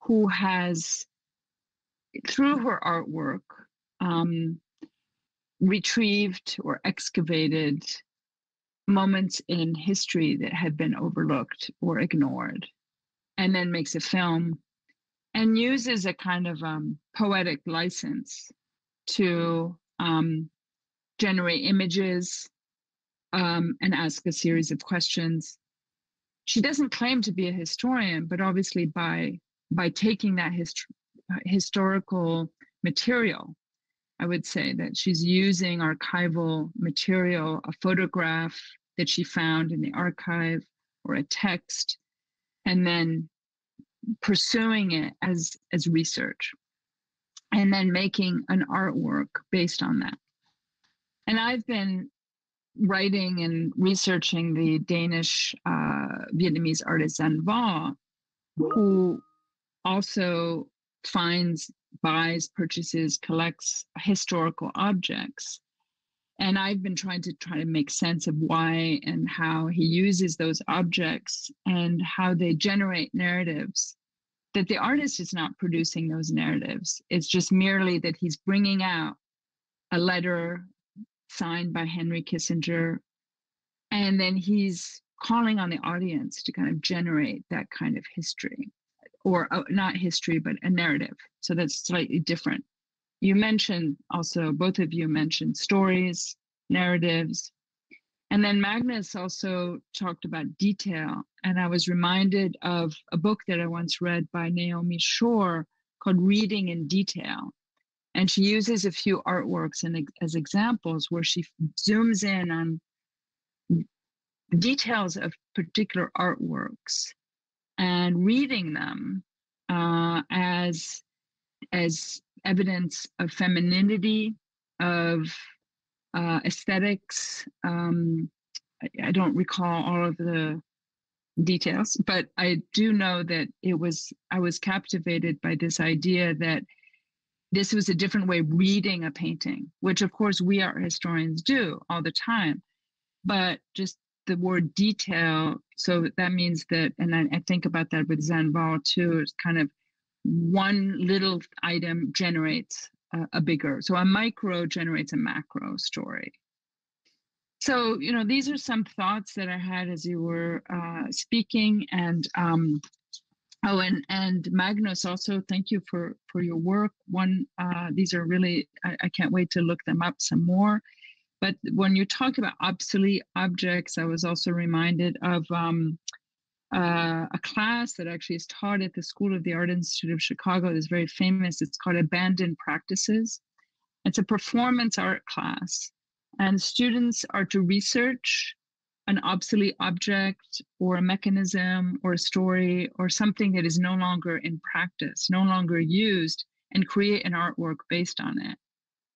who has, through her artwork, um, retrieved or excavated moments in history that had been overlooked or ignored, and then makes a film and uses a kind of um, poetic license to um, generate images um, and ask a series of questions. She doesn't claim to be a historian, but obviously by by taking that hist- historical material, I would say that she's using archival material, a photograph that she found in the archive or a text, and then pursuing it as as research and then making an artwork based on that. And I've been writing and researching the Danish uh, Vietnamese artist Danh Vo, who also finds, buys, purchases, collects historical objects. And I've been trying to try to make sense of why and how he uses those objects and how they generate narratives that the artist is not producing those narratives. It's just merely that he's bringing out a letter signed by Henry Kissinger, and then he's calling on the audience to kind of generate that kind of history, or uh, not history, but a narrative. So that's slightly different. You mentioned also, both of you mentioned stories, narratives, and then Magnus also talked about detail. And I was reminded of a book that I once read by Naomi Schor called Reading in Detail. And she uses a few artworks and as examples where she zooms in on details of particular artworks and reading them uh, as as evidence of femininity, of uh, aesthetics. Um, I, I don't recall all of the details, but I do know that it was, I was captivated by this idea that this was a different way reading a painting, which of course we art historians do all the time. But just the word detail, so that means that, and I, I think about that with Vo too, it's kind of one little item generates a, a bigger. So a micro generates a macro story. So, you know, these are some thoughts that I had as you were uh, speaking. And um, oh, and and Magnus, also thank you for for your work. One, uh, these are really I, I can't wait to look them up some more. But when you talk about obsolete objects, I was also reminded of um, uh, a class that actually is taught at the School of the Art Institute of Chicago is very famous. It's called Abandoned Practices. It's a performance art class, and students are to research an obsolete object or a mechanism or a story or something that is no longer in practice, no longer used, and create an artwork based on it.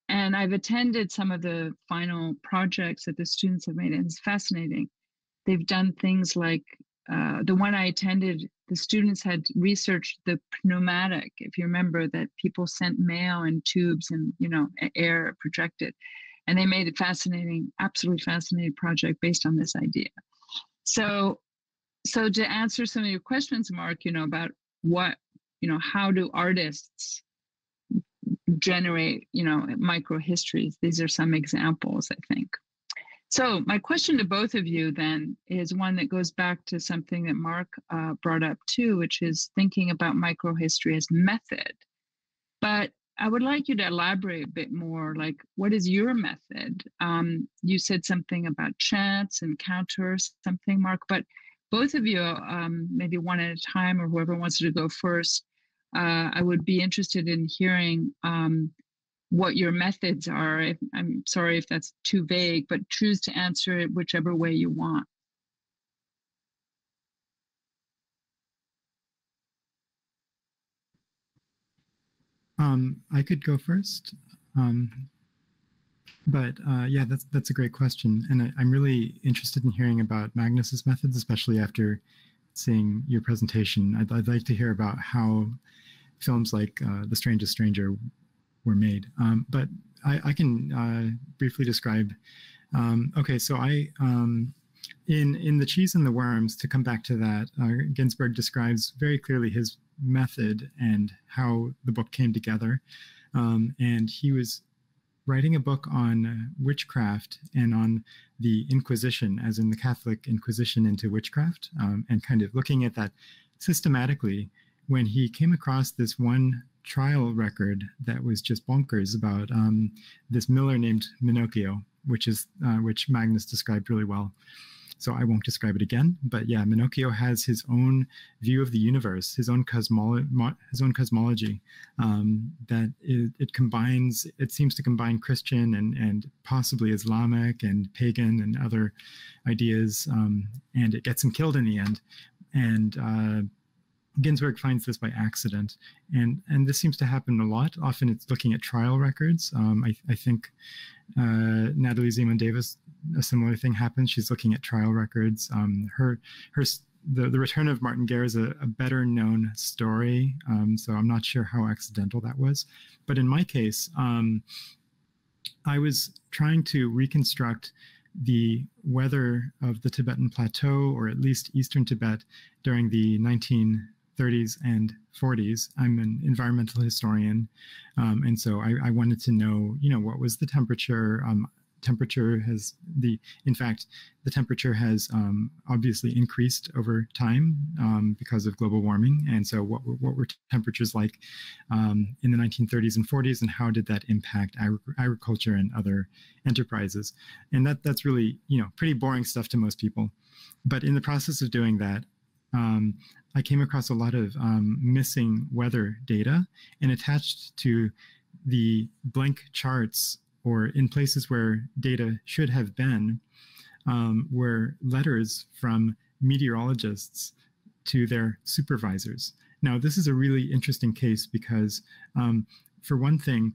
And I've attended some of the final projects that the students have made, and it's fascinating. They've done things like uh, the one I attended, the students had researched the pneumatic. If you remember that people sent mail in tubes and you know air projected, and they made a fascinating, absolutely fascinating project based on this idea. So, so to answer some of your questions, Mark, you know about what you know, how do artists generate you know micro histories? These are some examples, I think. So my question to both of you then is one that goes back to something that Mark uh, brought up too, which is thinking about microhistory as method. But I would like you to elaborate a bit more, like what is your method? Um, you said something about chance, encounters, something, Mark, but both of you, um, maybe one at a time or whoever wants to go first, uh, I would be interested in hearing um, what your methods are. I'm sorry if that's too vague, but choose to answer it whichever way you want. Um, I could go first. Um, but uh, yeah, that's that's a great question, and I, am really interested in hearing about Magnus's methods, especially after seeing your presentation. I'd, I'd like to hear about how films like uh, The Strangest Stranger were made. Um, but I, I can uh, briefly describe. Um, okay, so I um, in in the cheese and the worms. To come back to that, uh, Ginzburg describes very clearly his method and how the book came together, um, and he was writing a book on uh, witchcraft and on the Inquisition, as in the Catholic Inquisition into witchcraft, um, and kind of looking at that systematically when he came across this one trial record that was just bonkers about um, this miller named Menocchio, which is uh, which Magnus described really well so I won't describe it again. But yeah, Menocchio has his own view of the universe, his own his own cosmology um, that it, it, combines. It seems to combine Christian and and possibly Islamic and pagan and other ideas, um, and it gets him killed in the end. And uh, Ginzburg finds this by accident, and and this seems to happen a lot. Often, it's looking at trial records. Um, I, I think uh, Natalie Zemon Davis, a similar thing happens. She's looking at trial records. Um, her her the, the return of Martin Guerre is a, a better known story, um, so I'm not sure how accidental that was. But in my case, um, I was trying to reconstruct the weather of the Tibetan plateau, or at least eastern Tibet, during the 19 30s and 40s. I'm an environmental historian, um, and so I, I, wanted to know, you know, what was the temperature? Um, temperature has the, in fact, the temperature has um, obviously increased over time um, because of global warming. And so, what were, what were temperatures like um, in the 1930s and 40s, and how did that impact agriculture and other enterprises? And that that's really, you know, pretty boring stuff to most people. But in the process of doing that, um, I came across a lot of um, missing weather data and attached to the blank charts or in places where data should have been um, were letters from meteorologists to their supervisors. Now, this is a really interesting case because, um, for one thing,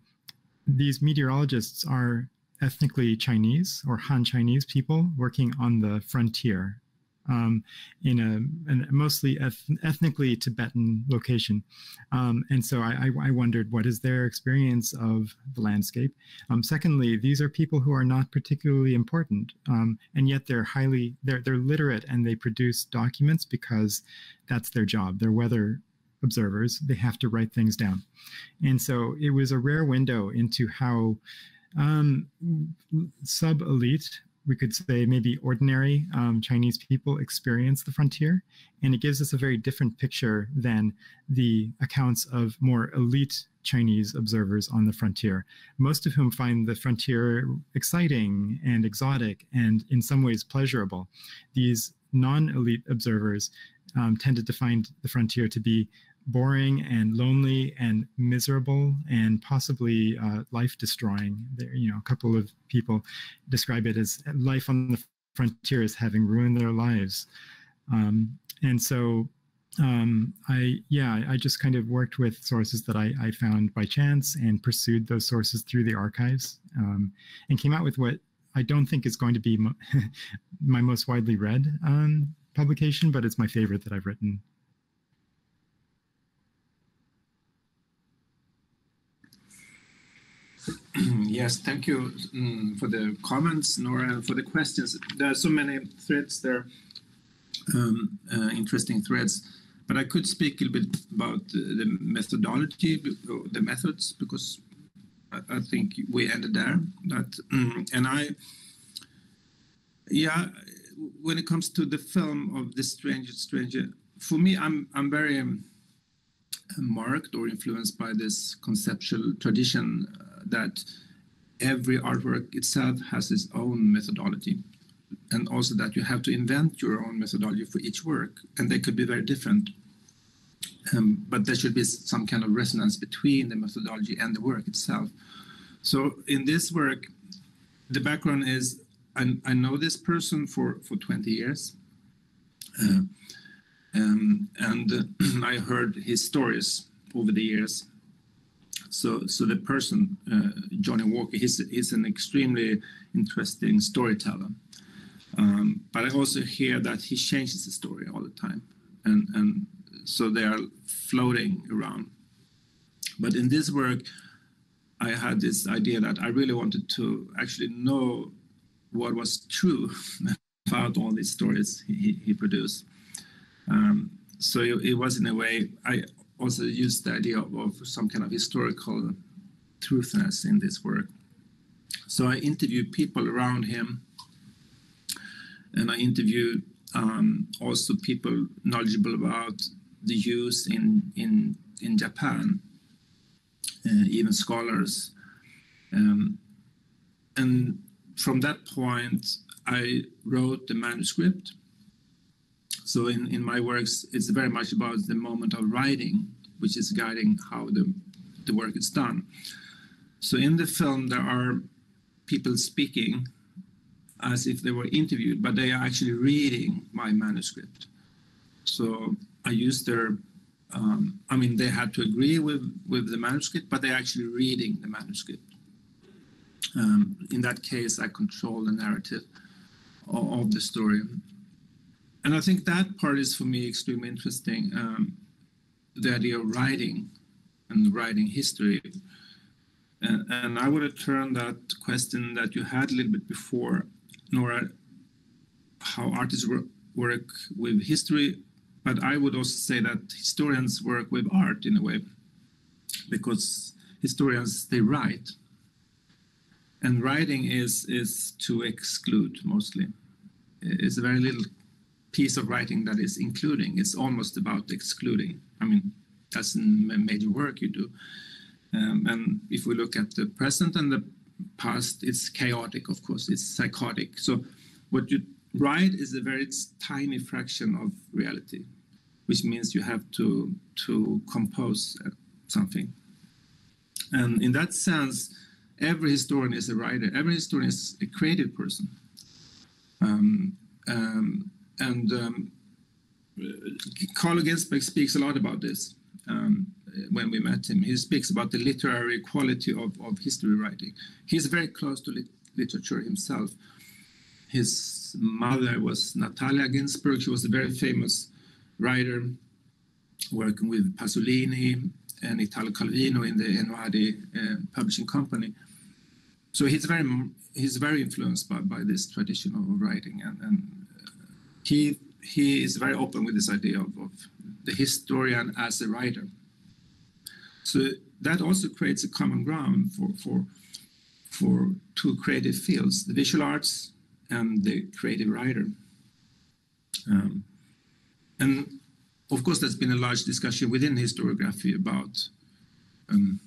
these meteorologists are ethnically Chinese or Han Chinese people working on the frontier um, in a, a mostly eth- ethnically Tibetan location. Um, and so I, I, wondered what is their experience of the landscape. Um, secondly, these are people who are not particularly important, um, and yet they're highly they're they're literate and they produce documents because that's their job. They're weather observers. They have to write things down, and so it was a rare window into how um, sub elite we could say maybe ordinary um, Chinese people experience the frontier. And it gives us a very different picture than the accounts of more elite Chinese observers on the frontier, most of whom find the frontier exciting and exotic and in some ways pleasurable. These non elite observers um, tended to find the frontier to be boring and lonely and miserable and possibly uh, life destroying. There, you know, a couple of people describe it as life on the frontier as having ruined their lives. Um, and so um, I, yeah, I just kind of worked with sources that I, I found by chance and pursued those sources through the archives um, and came out with what I don't think is going to be mo- my most widely read um, publication, but it's my favorite that I've written yes, thank you um, for the comments, Nora, for the questions. There are so many threads there, um, uh, interesting threads. But I could speak a little bit about the methodology, the methods, because I, think we ended there. That um, and I, yeah, when it comes to the film of the Stranger Stranger, for me, I'm I'm very um, marked or influenced by this conceptual tradition that every artwork itself has its own methodology. And also that you have to invent your own methodology for each work and they could be very different. Um, but there should be some kind of resonance between the methodology and the work itself. So in this work the background is i, I know this person for, for 20 years. Uh, um, and i heard his stories over the years So, so the person, uh, Johnny Walker, he's, he's an extremely interesting storyteller. Um, but I also hear that he changes the story all the time. And, and so they are floating around. But in this work, I had this idea that I really wanted to actually know what was true about all these stories he, he produced. Um, so it, was in a way, I also used the idea of, some kind of historical truthness in this work. So I interviewed people around him, and I interviewed um, also people knowledgeable about the use in in in Japan, uh, even scholars, um, and from that point I wrote the manuscript so in, in my works, it's very much about the moment of writing, which is guiding how the, the work is done. So in the film, there are people speaking as if they were interviewed, but they are actually reading my manuscript. So I used their, um, I mean, they had to agree with, with the manuscript, but they're actually reading the manuscript. Um, in that case, I control the narrative of, of the story and I think that part is for me extremely interesting. Um, the idea of writing and writing history. And, and I would have turned that question that you had a little bit before, Nora, how artists work, work with history, but I would also say that historians work with art in a way, because historians they write, and writing is is to exclude mostly. It's very little piece of writing that is including. It's almost about excluding. I mean, that's a major work you do. Um, and if we look at the present and the past, it's chaotic, of course, it's psychotic. So what you write is a very tiny fraction of reality, which means you have to, to compose uh, something. And in that sense, every historian is a writer, every historian is a creative person. Um, um, and um, Carlo speaks a lot about this um, when we met him. He speaks about the literary quality of, of history writing. He's very close to lit- literature himself. His mother was Natalia Ginzburg. She was a very famous writer working with Pasolini and Italo Calvino in the Einaudi uh, publishing company. So he's very he's very influenced by, by this tradition of writing and, and he he is very open with this idea of, of the historian as a writer. So that also creates a common ground for for for two creative fields: the visual arts and the creative writer. Um, and of course, there's been a large discussion within historiography about um,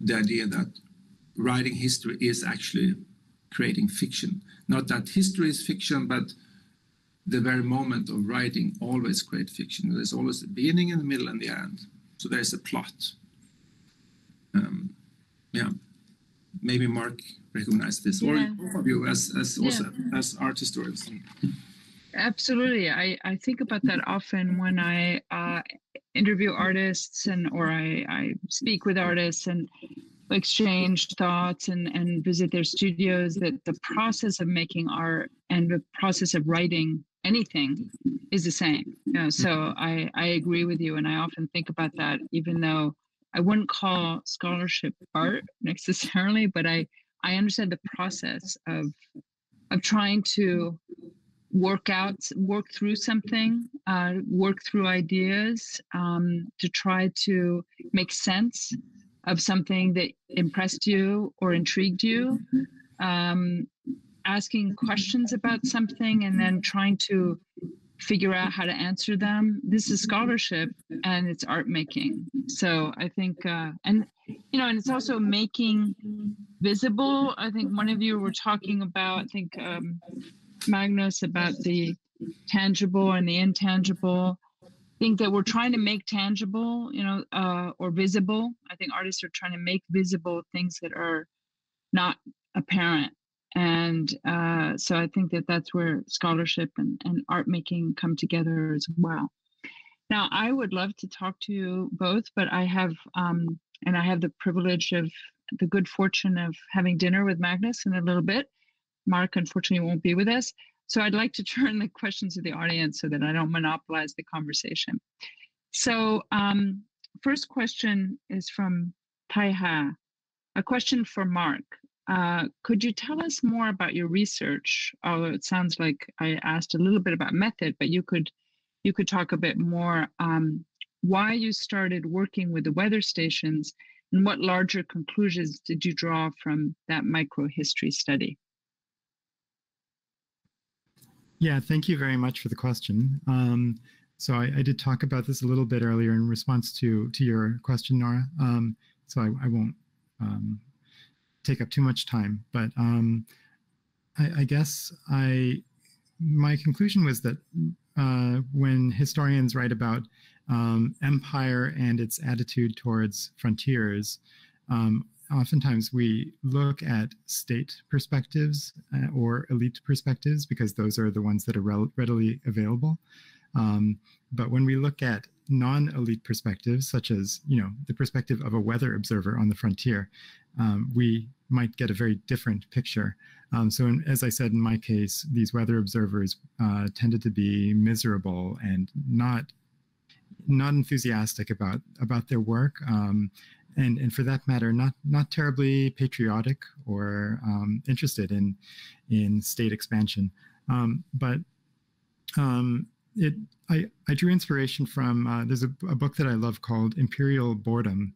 the idea that writing history is actually creating fiction. Not that history is fiction, but the very moment of writing always create fiction. There's always a beginning and the middle and the end. So there's a plot. Um, yeah, maybe Mark recognized this, yeah. or both of you as as also yeah. as art historians. Absolutely, I I think about that often when I uh, interview artists and or I I speak with artists and exchange thoughts and and visit their studios. That the process of making art and the process of writing anything is the same. You know, so mm-hmm. I, I agree with you. And I often think about that, even though I wouldn't call scholarship art necessarily, but I, I understand the process of, of trying to work out, work through something, uh, work through ideas um, to try to make sense of something that impressed you or intrigued you. Um, asking questions about something and then trying to figure out how to answer them. This is scholarship and it's art making. So I think, uh, and you know, and it's also making visible. I think one of you were talking about, I think, um, Magnus, about the tangible and the intangible. I think that we're trying to make tangible, you know, uh, or visible. I think artists are trying to make visible things that are not apparent and uh, so I think that that's where scholarship and, and art making come together as well. Now, I would love to talk to you both, but I have um, and I have the privilege of the good fortune of having dinner with Magnus in a little bit. Mark unfortunately won't be with us. So I'd like to turn the questions to the audience so that I don't monopolize the conversation. So um, first question is from Taiha. A question for Mark. Uh, could you tell us more about your research? Although it sounds like I asked a little bit about method, but you could you could talk a bit more um, why you started working with the weather stations and what larger conclusions did you draw from that microhistory study? Yeah, thank you very much for the question. Um, so I, I, did talk about this a little bit earlier in response to to your question, Nora. Um, so I, I won't um, take up too much time, but um, I, I, guess I my conclusion was that uh, when historians write about um, empire and its attitude towards frontiers, um, oftentimes we look at state perspectives uh, or elite perspectives because those are the ones that are readily available. Um, but when we look at non-elite perspectives, such as you know the perspective of a weather observer on the frontier, um, we might get a very different picture. Um, so, in, as I said in my case, these weather observers uh, tended to be miserable and not not enthusiastic about about their work, um, and and for that matter, not not terribly patriotic or um, interested in in state expansion. Um, but um, it I, I drew inspiration from uh, there's a, a, book that I love called Imperial Boredom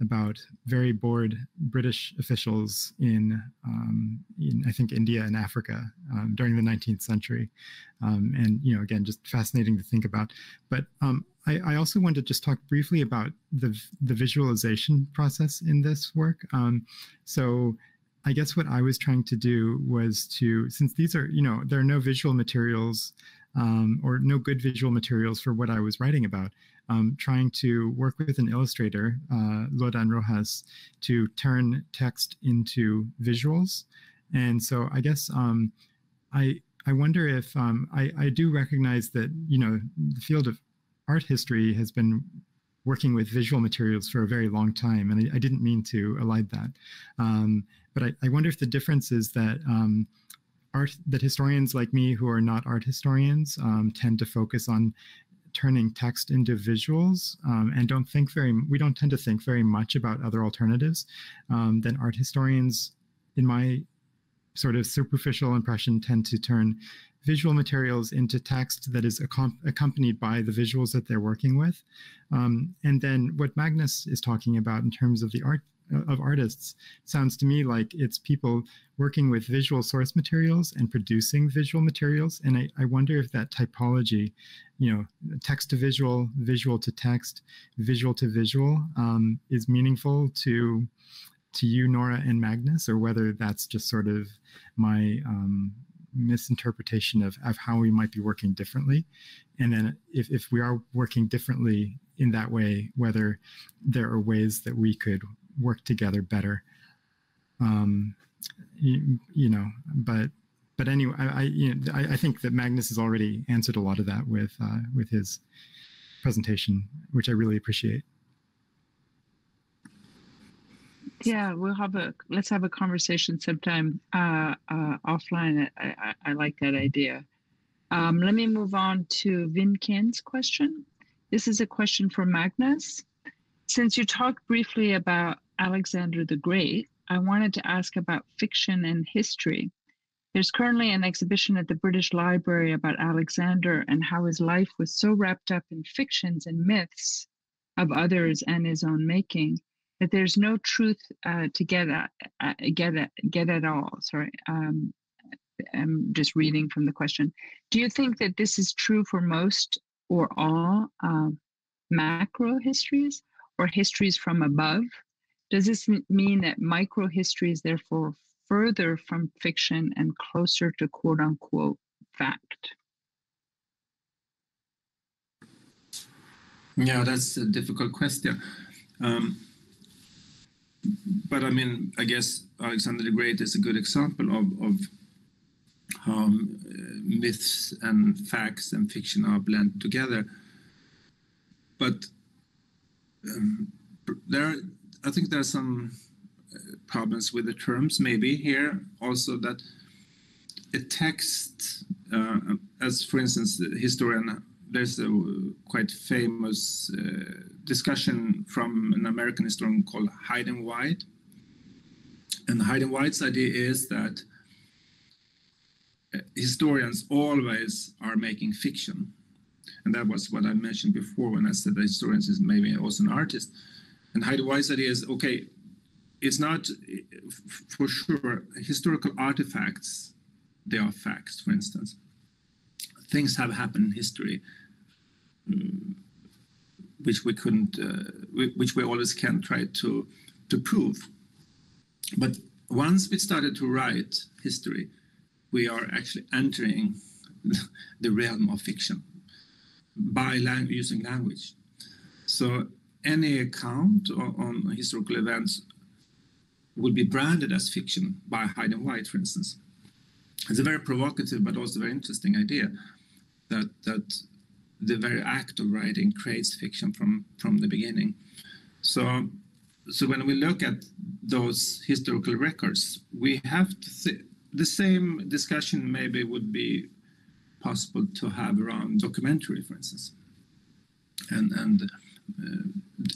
about very bored British officials in, um, in I think India and Africa um, during the 19th century, um, and you know again just fascinating to think about. But um, I, I, also wanted to just talk briefly about the the visualization process in this work. Um, so I guess what I was trying to do was to, since these are, you know, there are no visual materials um, or no good visual materials for what I was writing about, um, trying to work with an illustrator, uh, Lodan Rojas, to turn text into visuals. And so I guess um, I I wonder if um, I, I do recognize that you know the field of art history has been working with visual materials for a very long time, and I, I didn't mean to elide that. Um, but I, I, wonder if the difference is that um, art that historians like me who are not art historians um, tend to focus on turning text into visuals um, and don't think very we don't tend to think very much about other alternatives um, then art historians. In my sort of superficial impression tend to turn visual materials into text that is accompanied by the visuals that they're working with. Um, and then what magnus is talking about in terms of the art of artists sounds to me like it's people working with visual source materials and producing visual materials. And I, I wonder if that typology, you know, text to visual, visual to text, visual to visual, um, is meaningful to to you, Nora and Magnus, or whether that's just sort of my um, misinterpretation of, of how we might be working differently. And then if, if we are working differently in that way, whether there are ways that we could work together better. Um, you, you know, but but anyway, I, I you know I, I, think that Magnus has already answered a lot of that with uh, with his presentation, which I really appreciate. Yeah, we'll have a let's have a conversation sometime uh, uh, offline. I, I, I, like that idea. Um, let me move on to Vin Kin's question. This is a question for Magnus. Since you talked briefly about Alexander the Great, I wanted to ask about fiction and history. There's currently an exhibition at the British Library about Alexander and how his life was so wrapped up in fictions and myths of others and his own making that there's no truth uh, to get at, uh, get at, get at all. Sorry, um, I'm just reading from the question. Do you think that this is true for most or all uh, macro histories or histories from above? Does this mean that microhistory is therefore further from fiction and closer to quote unquote fact? Yeah, that's a difficult question. Um, but I mean, I guess Alexander the Great is a good example of, of how um, myths and facts and fiction are blended together. But um, there I think there's some uh, problems with the terms maybe here also that a text, uh, as for instance, the historian, there's a quite famous uh, discussion from an American historian called Hayden White. And Hayden White's idea is that uh, historians always are making fiction. And that was what I mentioned before when I said that historians is maybe also an artist. And Hayden White's idea is okay, it's not for sure historical artifacts they are facts, for instance. Things have happened in history um, which we couldn't, uh, which we always can try to, to prove. But once we started to write history, we are actually entering the realm of fiction by lang- using language. So any account on, on historical events would be branded as fiction by Hayden White, for instance. It's a very provocative but also very interesting idea that that the very act of writing creates fiction from from the beginning. So so when we look at those historical records, we have to th- the same discussion maybe would be possible to have around documentary, for instance. And and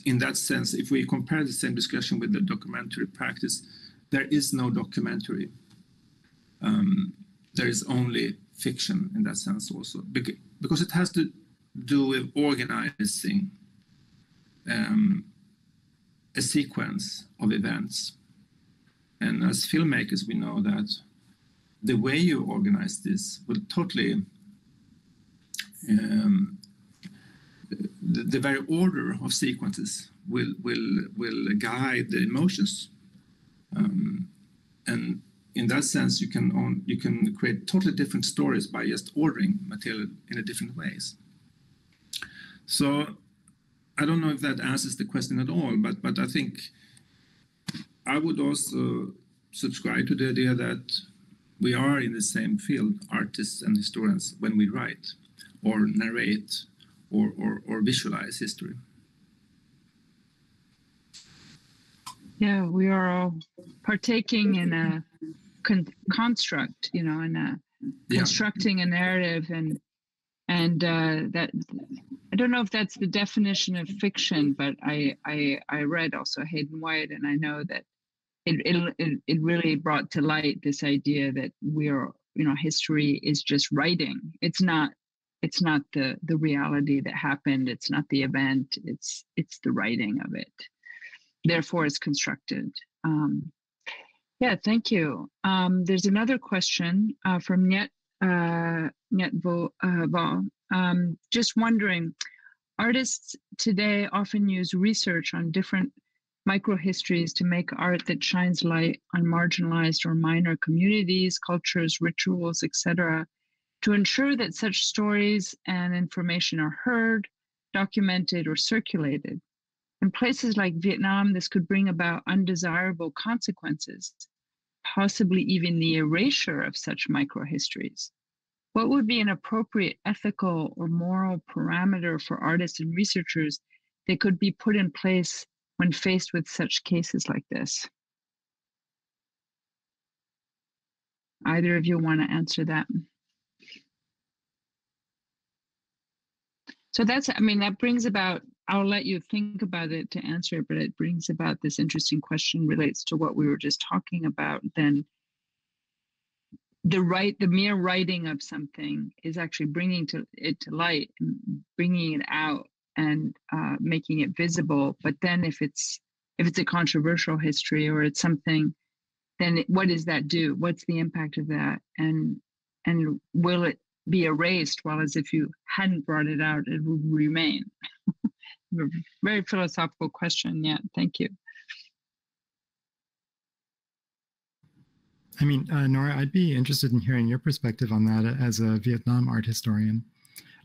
in that sense, if we compare the same discussion with the documentary practice, there is no documentary. Um, there is only fiction in that sense also because it has to do with organizing um, a sequence of events and as filmmakers we know that the way you organize this will totally um, the, the, very order of sequences will will will guide the emotions um, and in that sense, you can own, you can create totally different stories by just ordering material in a different ways. So I don't know if that answers the question at all, but but I think I would also subscribe to the idea that we are in the same field, artists and historians, when we write or narrate or, or, or visualize history. Yeah, we are all partaking in a con- construct, you know, and uh, yeah. constructing a narrative and and uh, that I don't know if that's the definition of fiction, but I I, I read also Hayden White, and I know that it, it it really brought to light this idea that we're you know history is just writing. It's not it's not the the reality that happened. It's not the event. It's it's the writing of it. Therefore, it's constructed. Um, yeah, thank you. Um, there's another question uh, from Net uh, Netvo uh, um, just wondering, artists today often use research on different microhistories to make art that shines light on marginalized or minor communities, cultures, rituals, etc., to ensure that such stories and information are heard, documented, or circulated. In places like Vietnam, this could bring about undesirable consequences possibly even the erasure of such microhistories? What would be an appropriate ethical or moral parameter for artists and researchers that could be put in place when faced with such cases like this? Either of you want to answer that? So that's, I mean, that brings about I'll let you think about it to answer it, but it brings about this interesting question relates to what we were just talking about. Then the right, the mere writing of something is actually bringing to it to light bringing it out and uh, making it visible. But then if it's if it's a controversial history or it's something, then what does that do? What's the impact of that? And and will it be erased? While as if you hadn't brought it out, it would remain. very philosophical question. Yeah, thank you. I mean, uh, Nora, I'd be interested in hearing your perspective on that as a Vietnam art historian.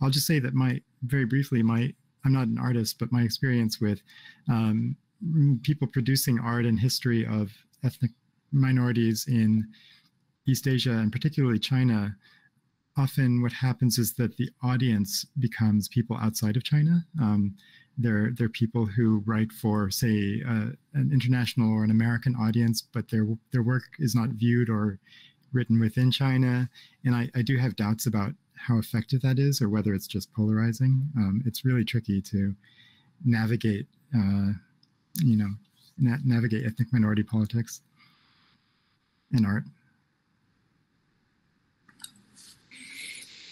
I'll just say that my very briefly, my I'm not an artist, but my experience with um, people producing art and history of ethnic minorities in East Asia and particularly China often what happens is that the audience becomes people outside of China. Um, they're they're people who write for, say, uh, an international or an American audience, but their their work is not viewed or written within China. And I, I do have doubts about how effective that is, or whether it's just polarizing. Um, it's really tricky to navigate, uh, you know, na- navigate ethnic minority politics and art.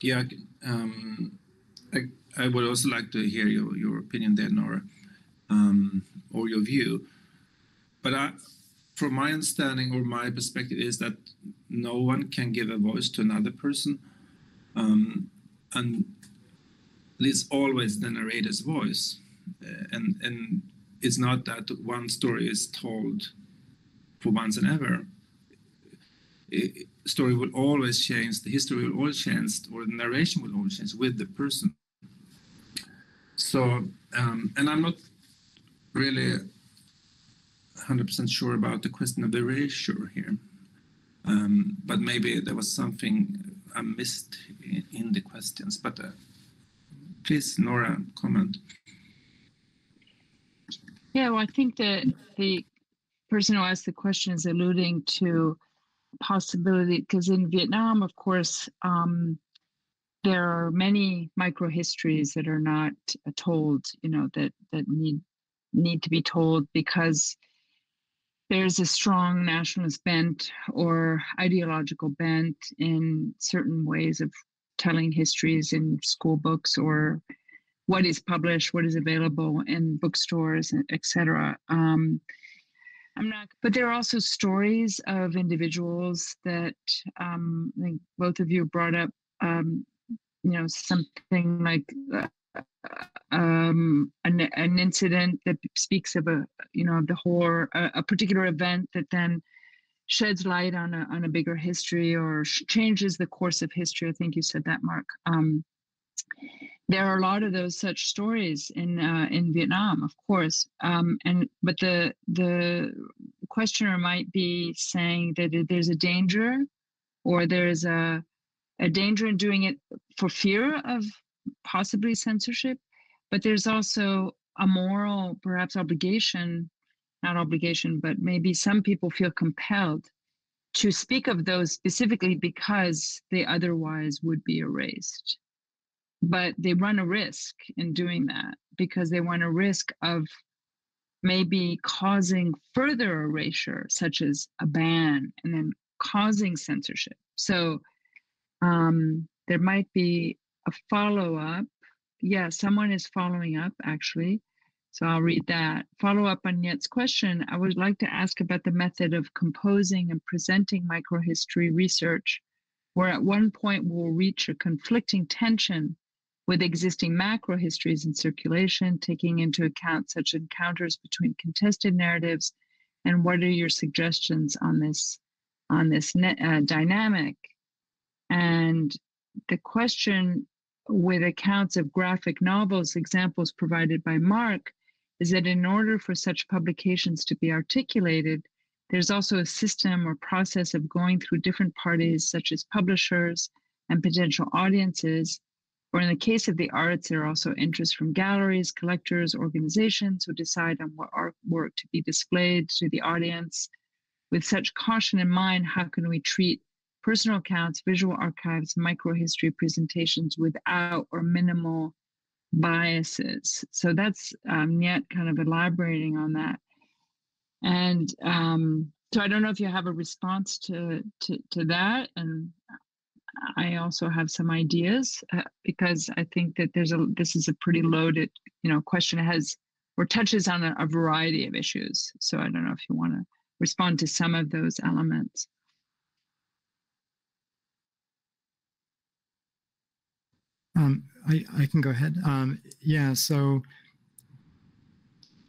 Yeah, um, I, I would also like to hear your, your opinion then, Nora, um, or your view. But I, from my understanding or my perspective is that no one can give a voice to another person, um, and it's always the narrator's voice, uh, and and it's not that one story is told for once and ever. Story will always change, the history will always change, or the narration will always change with the person. So, um, and I'm not really 100% sure about the question of erasure here. Um, but maybe there was something I missed in, in the questions. But uh, please, Nora, comment. Yeah, well, I think that the person who asked the question is alluding to possibility because in Vietnam, of course, um, there are many microhistories that are not uh, told, you know, that that need need to be told because there's a strong nationalist bent or ideological bent in certain ways of telling histories in school books or what is published, what is available in bookstores, etc. I'm not, but there are also stories of individuals that um, I think both of you brought up. Um, you know, something like uh, um, an, an incident that speaks of a you know the horror a, a, particular event that then sheds light on a on a bigger history or changes the course of history. I think you said that, Mark. Um, there are a lot of those such stories in uh, in Vietnam, of course, um, and but the the questioner might be saying that there's a danger, or there's a a danger in doing it for fear of possibly censorship, but there's also a moral, perhaps obligation, not obligation, but maybe some people feel compelled to speak of those specifically because they otherwise would be erased but they run a risk in doing that because they run a risk of maybe causing further erasure, such as a ban, and then causing censorship. So um, there might be a follow up. Yeah, someone is following up actually. So I'll read that. Follow up on Yet's question. I would like to ask about the method of composing and presenting microhistory research, where at one point we'll reach a conflicting tension with existing macro histories in circulation, taking into account such encounters between contested narratives, and what are your suggestions on this on this uh, dynamic? And the question with accounts of graphic novels, examples provided by Mark, is that in order for such publications to be articulated, there's also a system or process of going through different parties, such as publishers and potential audiences, or in the case of the arts, there are also interest from galleries, collectors, organizations who decide on what artwork to be displayed to the audience. With such caution in mind, how can we treat personal accounts, visual archives, microhistory presentations without or minimal biases? So that's um, yet kind of elaborating on that. And um, so I don't know if you have a response to, to, to that. And I also have some ideas uh, because I think that there's a this is a pretty loaded you know question. It has or touches on a, a variety of issues. So I don't know if you want to respond to some of those elements. Um, I, I can go ahead. Um, yeah, so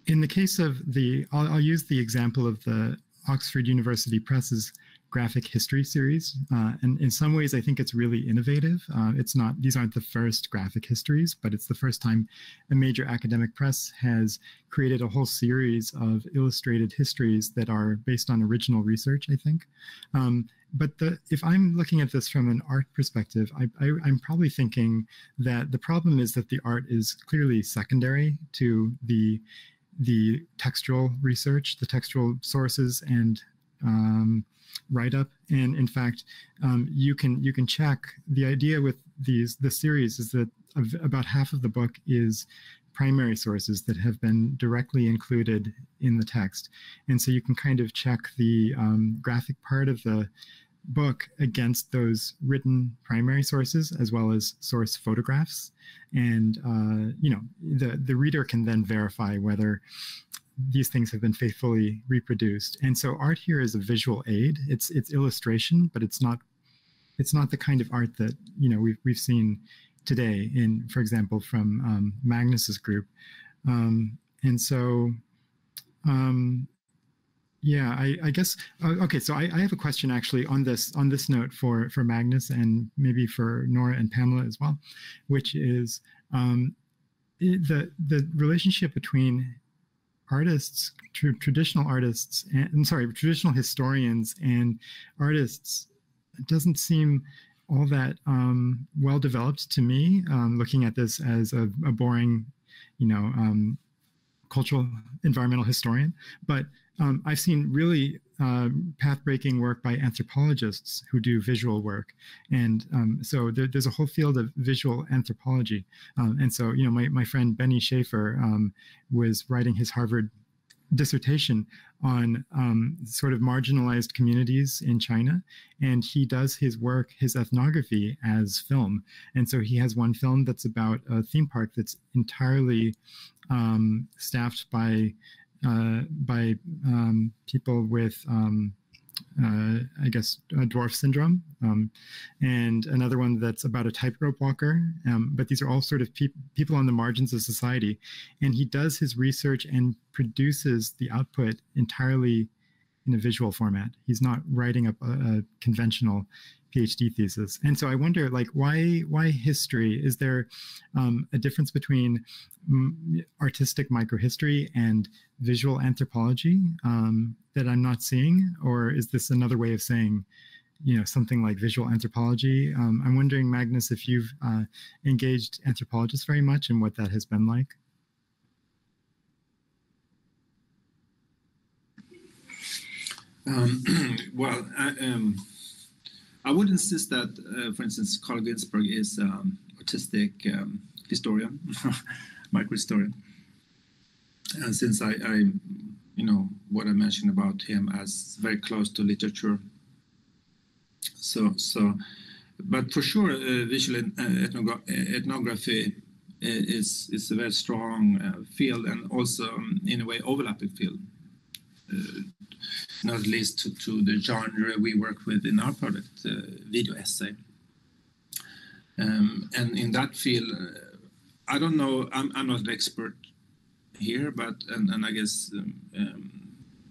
in the case of the, I'll, I'll use the example of the Oxford University Press's graphic history series. Uh, and in some ways, I think it's really innovative. Uh, it's not, these aren't the first graphic histories, but it's the first time a major academic press has created a whole series of illustrated histories that are based on original research, I think. Um, but the, if I'm looking at this from an art perspective, I, I'm probably thinking that the problem is that the art is clearly secondary to the the textual research, the textual sources and um, write up. And in fact, um, you can you can check. The idea with these the series is that about half of the book is primary sources that have been directly included in the text, and so you can kind of check the um, graphic part of the book against those written primary sources as well as source photographs. And uh, you know the the reader can then verify whether these things have been faithfully reproduced and so art here is a visual aid it's it's illustration but it's not it's not the kind of art that you know we've, we've seen today in for example from um, magnus's group um, and so um, yeah, I, I guess uh, okay. So I, I, have a question actually on this on this note for for Magnus and maybe for Nora and Pamela as well, which is um, the the relationship between artists, tr- traditional artists, and sorry, traditional historians and artists doesn't seem all that um, well developed to me. Um, looking at this as a, a boring, you know, um, cultural environmental historian, but um, I've seen really uh, path-breaking work by anthropologists who do visual work, and um, so there, there's a whole field of visual anthropology. Um, and so, you know, my my friend Benny Schaefer um, was writing his Harvard dissertation on um, sort of marginalized communities in China, and he does his work, his ethnography, as film. And so he has one film that's about a theme park that's entirely um, staffed by by um, people with, um, uh, I guess, dwarf syndrome, um, and another one that's about a tightrope walker. Um, but these are all sort of pe- people on the margins of society. And he does his research and produces the output entirely in a visual format. He's not writing up a, a conventional PhD thesis. And so I wonder, like, why why history? Is there um, a difference between m- artistic microhistory and visual anthropology um, that I'm not seeing, or is this another way of saying? you know something like visual anthropology um, i'm wondering magnus if you've uh, engaged anthropologists very much and what that has been like um, well I, um, I would insist that, uh, for instance, Carl Ginzburg is um, artistic um, historian, microhistorian. And since I, I, you know, what I mentioned about him as very close to literature. So, so, but for sure, uh, visual uh, ethnogra ethnography uh, is is a very strong uh, field and also, um, in a way, overlapping field. Uh, not least to, to the genre we work with in our product, uh, video essay. Um, and in that field, uh, I don't know, I'm, I'm not an expert here, but, and, and I guess um, um,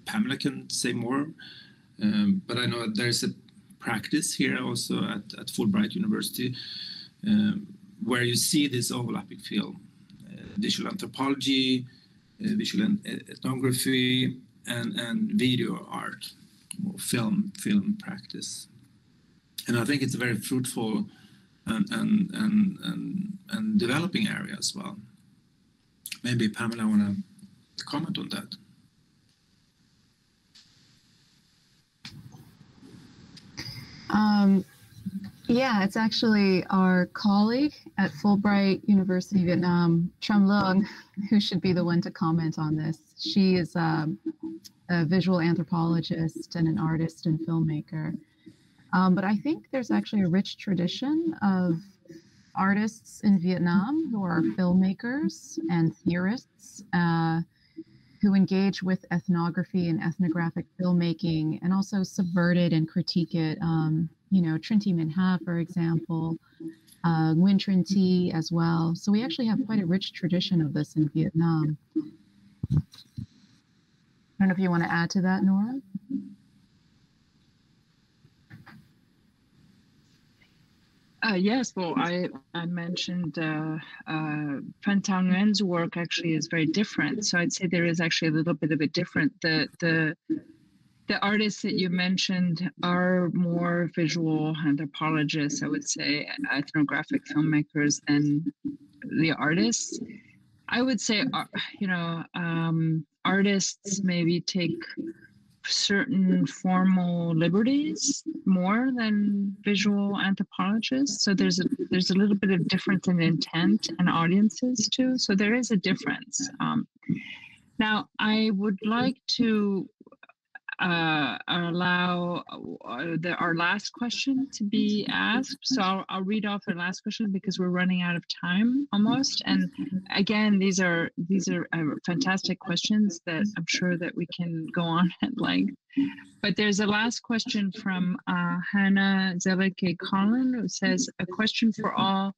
Pamela can say more, um, but I know there's a practice here also at, at Fulbright University um, where you see this overlapping field, uh, visual anthropology, uh, visual ethnography, and, and video art or film film practice. And I think it's a very fruitful and, and, and, and, and developing area as well. Maybe Pamela want to comment on that. Um, yeah, it's actually our colleague at Fulbright University Vietnam, Tram Luong, who should be the one to comment on this. She is um, a visual anthropologist and an artist and filmmaker. Um, but I think there's actually a rich tradition of artists in Vietnam who are filmmakers and theorists uh, who engage with ethnography and ethnographic filmmaking and also subvert it and critique it. Um, you know, Trinh T. Minh Ha, for example, uh, Nguyen Trinh Thi as well. So we actually have quite a rich tradition of this in Vietnam. I don't know if you want to add to that, Nora. Uh, yes, well, I, I mentioned uh, uh, work actually is very different. So I'd say there is actually a little bit of a different. The the the artists that you mentioned are more visual anthropologists, I would say, ethnographic filmmakers than the artists. I would say, uh, you know, um, artists maybe take certain formal liberties more than visual anthropologists. So there's a there's a little bit of difference in intent and audiences too. So there is a difference. Um, now I would like to uh, allow uh, the, our last question to be asked. So I'll, I'll read off the last question because we're running out of time almost. And again, these are these are uh, fantastic questions that I'm sure that we can go on at length. But there's a last question from uh, Hannah Zelike Collin who says, a question for all.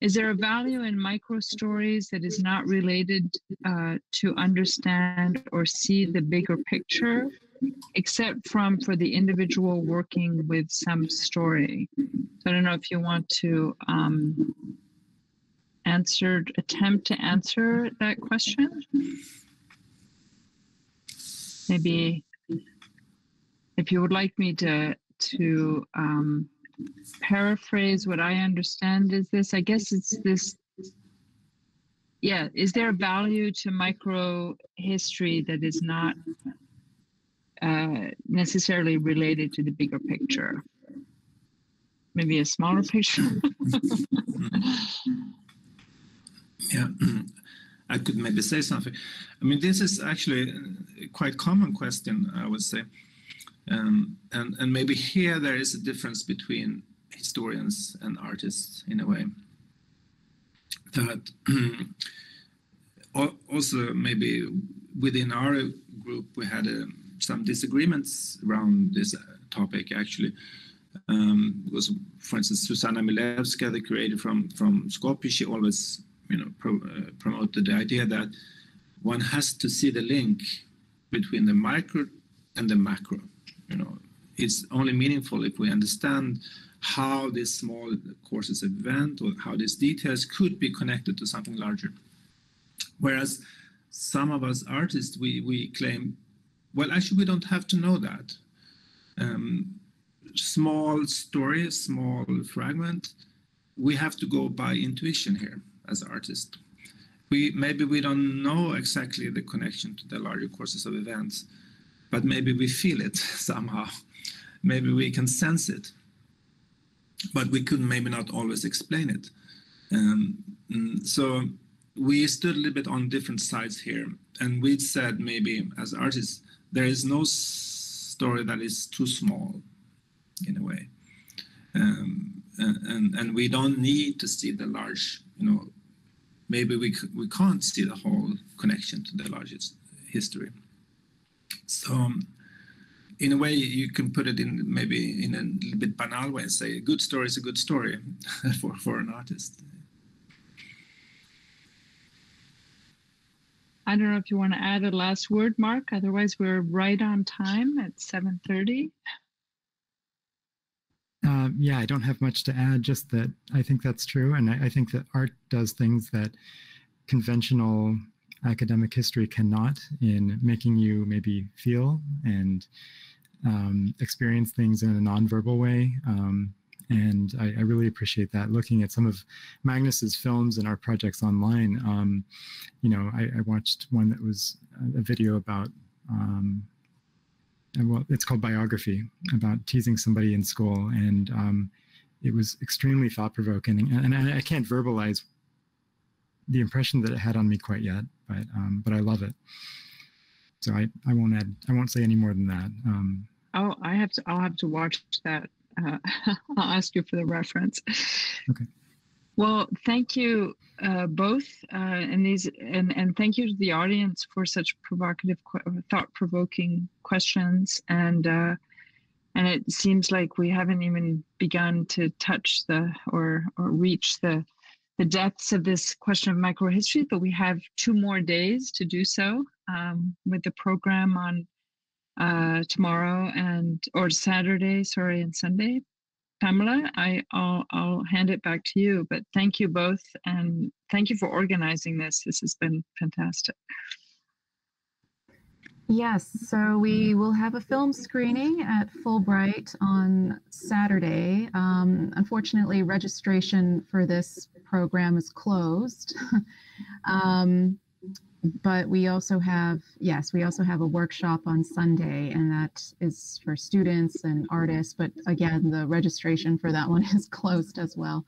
Is there a value in micro stories that is not related uh, to understand or see the bigger picture? Except from for the individual working with some story. So I don't know if you want to um, answer, attempt to answer that question. Maybe if you would like me to to um, paraphrase what I understand is this. I guess it's this. Yeah, is there a value to micro history that is not uh, necessarily related to the bigger picture. Maybe a smaller picture. yeah, I could maybe say something. I mean, this is actually a quite common question, I would say. Um, and, and maybe here there is a difference between historians and artists in a way. That also maybe within our group we had a some disagreements around this uh, topic actually. Um, because, for instance, Suzana Milevska, the creator from from Skopje, she always you know pro, uh, promoted the idea that one has to see the link between the micro and the macro. You know, it's only meaningful if we understand how this small courses event or how these details could be connected to something larger. Whereas some of us artists, we, we claim well, actually, we don't have to know that. Um, small story, small fragment, we have to go by intuition here as artists. We maybe we don't know exactly the connection to the larger courses of events, but maybe we feel it somehow. Maybe we can sense it, but we could maybe not always explain it. Um, so we stood a little bit on different sides here, and we said maybe as artists there is no story that is too small in a way. Um, and and we don't need to see the large you know maybe we we can't see the whole connection to the largest history. So um, in a way you can put it in maybe in a little bit banal way and say a good story is a good story for for an artist I don't know if you want to add a last word, Mark. Otherwise, we're right on time at 7:30. Uh, yeah, I don't have much to add. Just that I think that's true, and I, I think that art does things that conventional academic history cannot in making you maybe feel and um, experience things in a nonverbal way. Um, and I, I, really appreciate that. Looking at some of Magnus's films and our projects online, um, you know, I, I, watched one that was a video about, um, well, it's called Biography, about teasing somebody in school, and um, it was extremely thought-provoking. And, and, I can't verbalize the impression that it had on me quite yet, but um, but I love it. So I, I won't add, I won't say any more than that. Um, oh, I have to, I'll have to watch that uh, I'll ask you for the reference. Okay. Well, thank you uh, both, uh, and these, and and thank you to the audience for such provocative, thought-provoking questions. And uh, and it seems like we haven't even begun to touch the or or reach the the depths of this question of microhistory, but we have two more days to do so um, with the program on uh, tomorrow and or Saturday, sorry, and Sunday. Pamela, I, I'll, I'll hand it back to you. But thank you both, and thank you for organizing this. This has been fantastic. Yes, so we will have a film screening at Fulbright on Saturday. Um, unfortunately, registration for this program is closed. um, but we also have, yes, we also have a workshop on Sunday, and that is for students and artists. But again, the registration for that one is closed as well.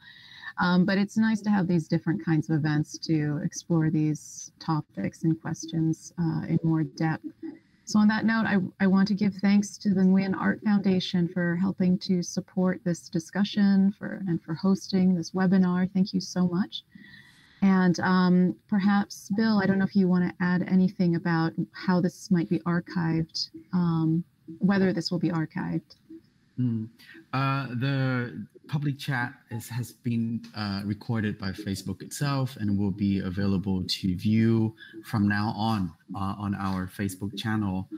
Um, but it's nice to have these different kinds of events to explore these topics and questions uh, in more depth. So on that note, I, I want to give thanks to the Nguyen Art Foundation for helping to support this discussion for and for hosting this webinar. Thank you so much. And um, perhaps, Bill, I don't know if you want to add anything about how this might be archived, um, whether this will be archived. Mm. Uh, the public chat is, has been uh, recorded by Facebook itself and will be available to view from now on uh, on our Facebook channel.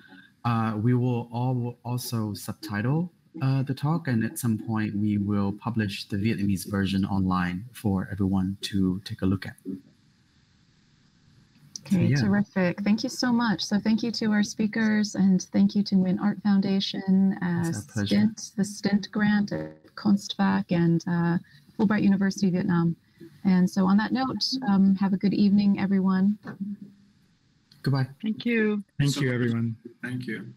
Uh, we will all also subtitle uh, the talk, and at some point we will publish the Vietnamese version online for everyone to take a look at. Okay, yeah. terrific. Thank you so much. So thank you to our speakers and thank you to Nguyen Art Foundation, uh, STINT, the STINT Grant at Konstfack and uh, Fulbright University Vietnam. And so on that note, um, have a good evening, everyone. Goodbye. Thank you. Thank you, everyone. Thank you.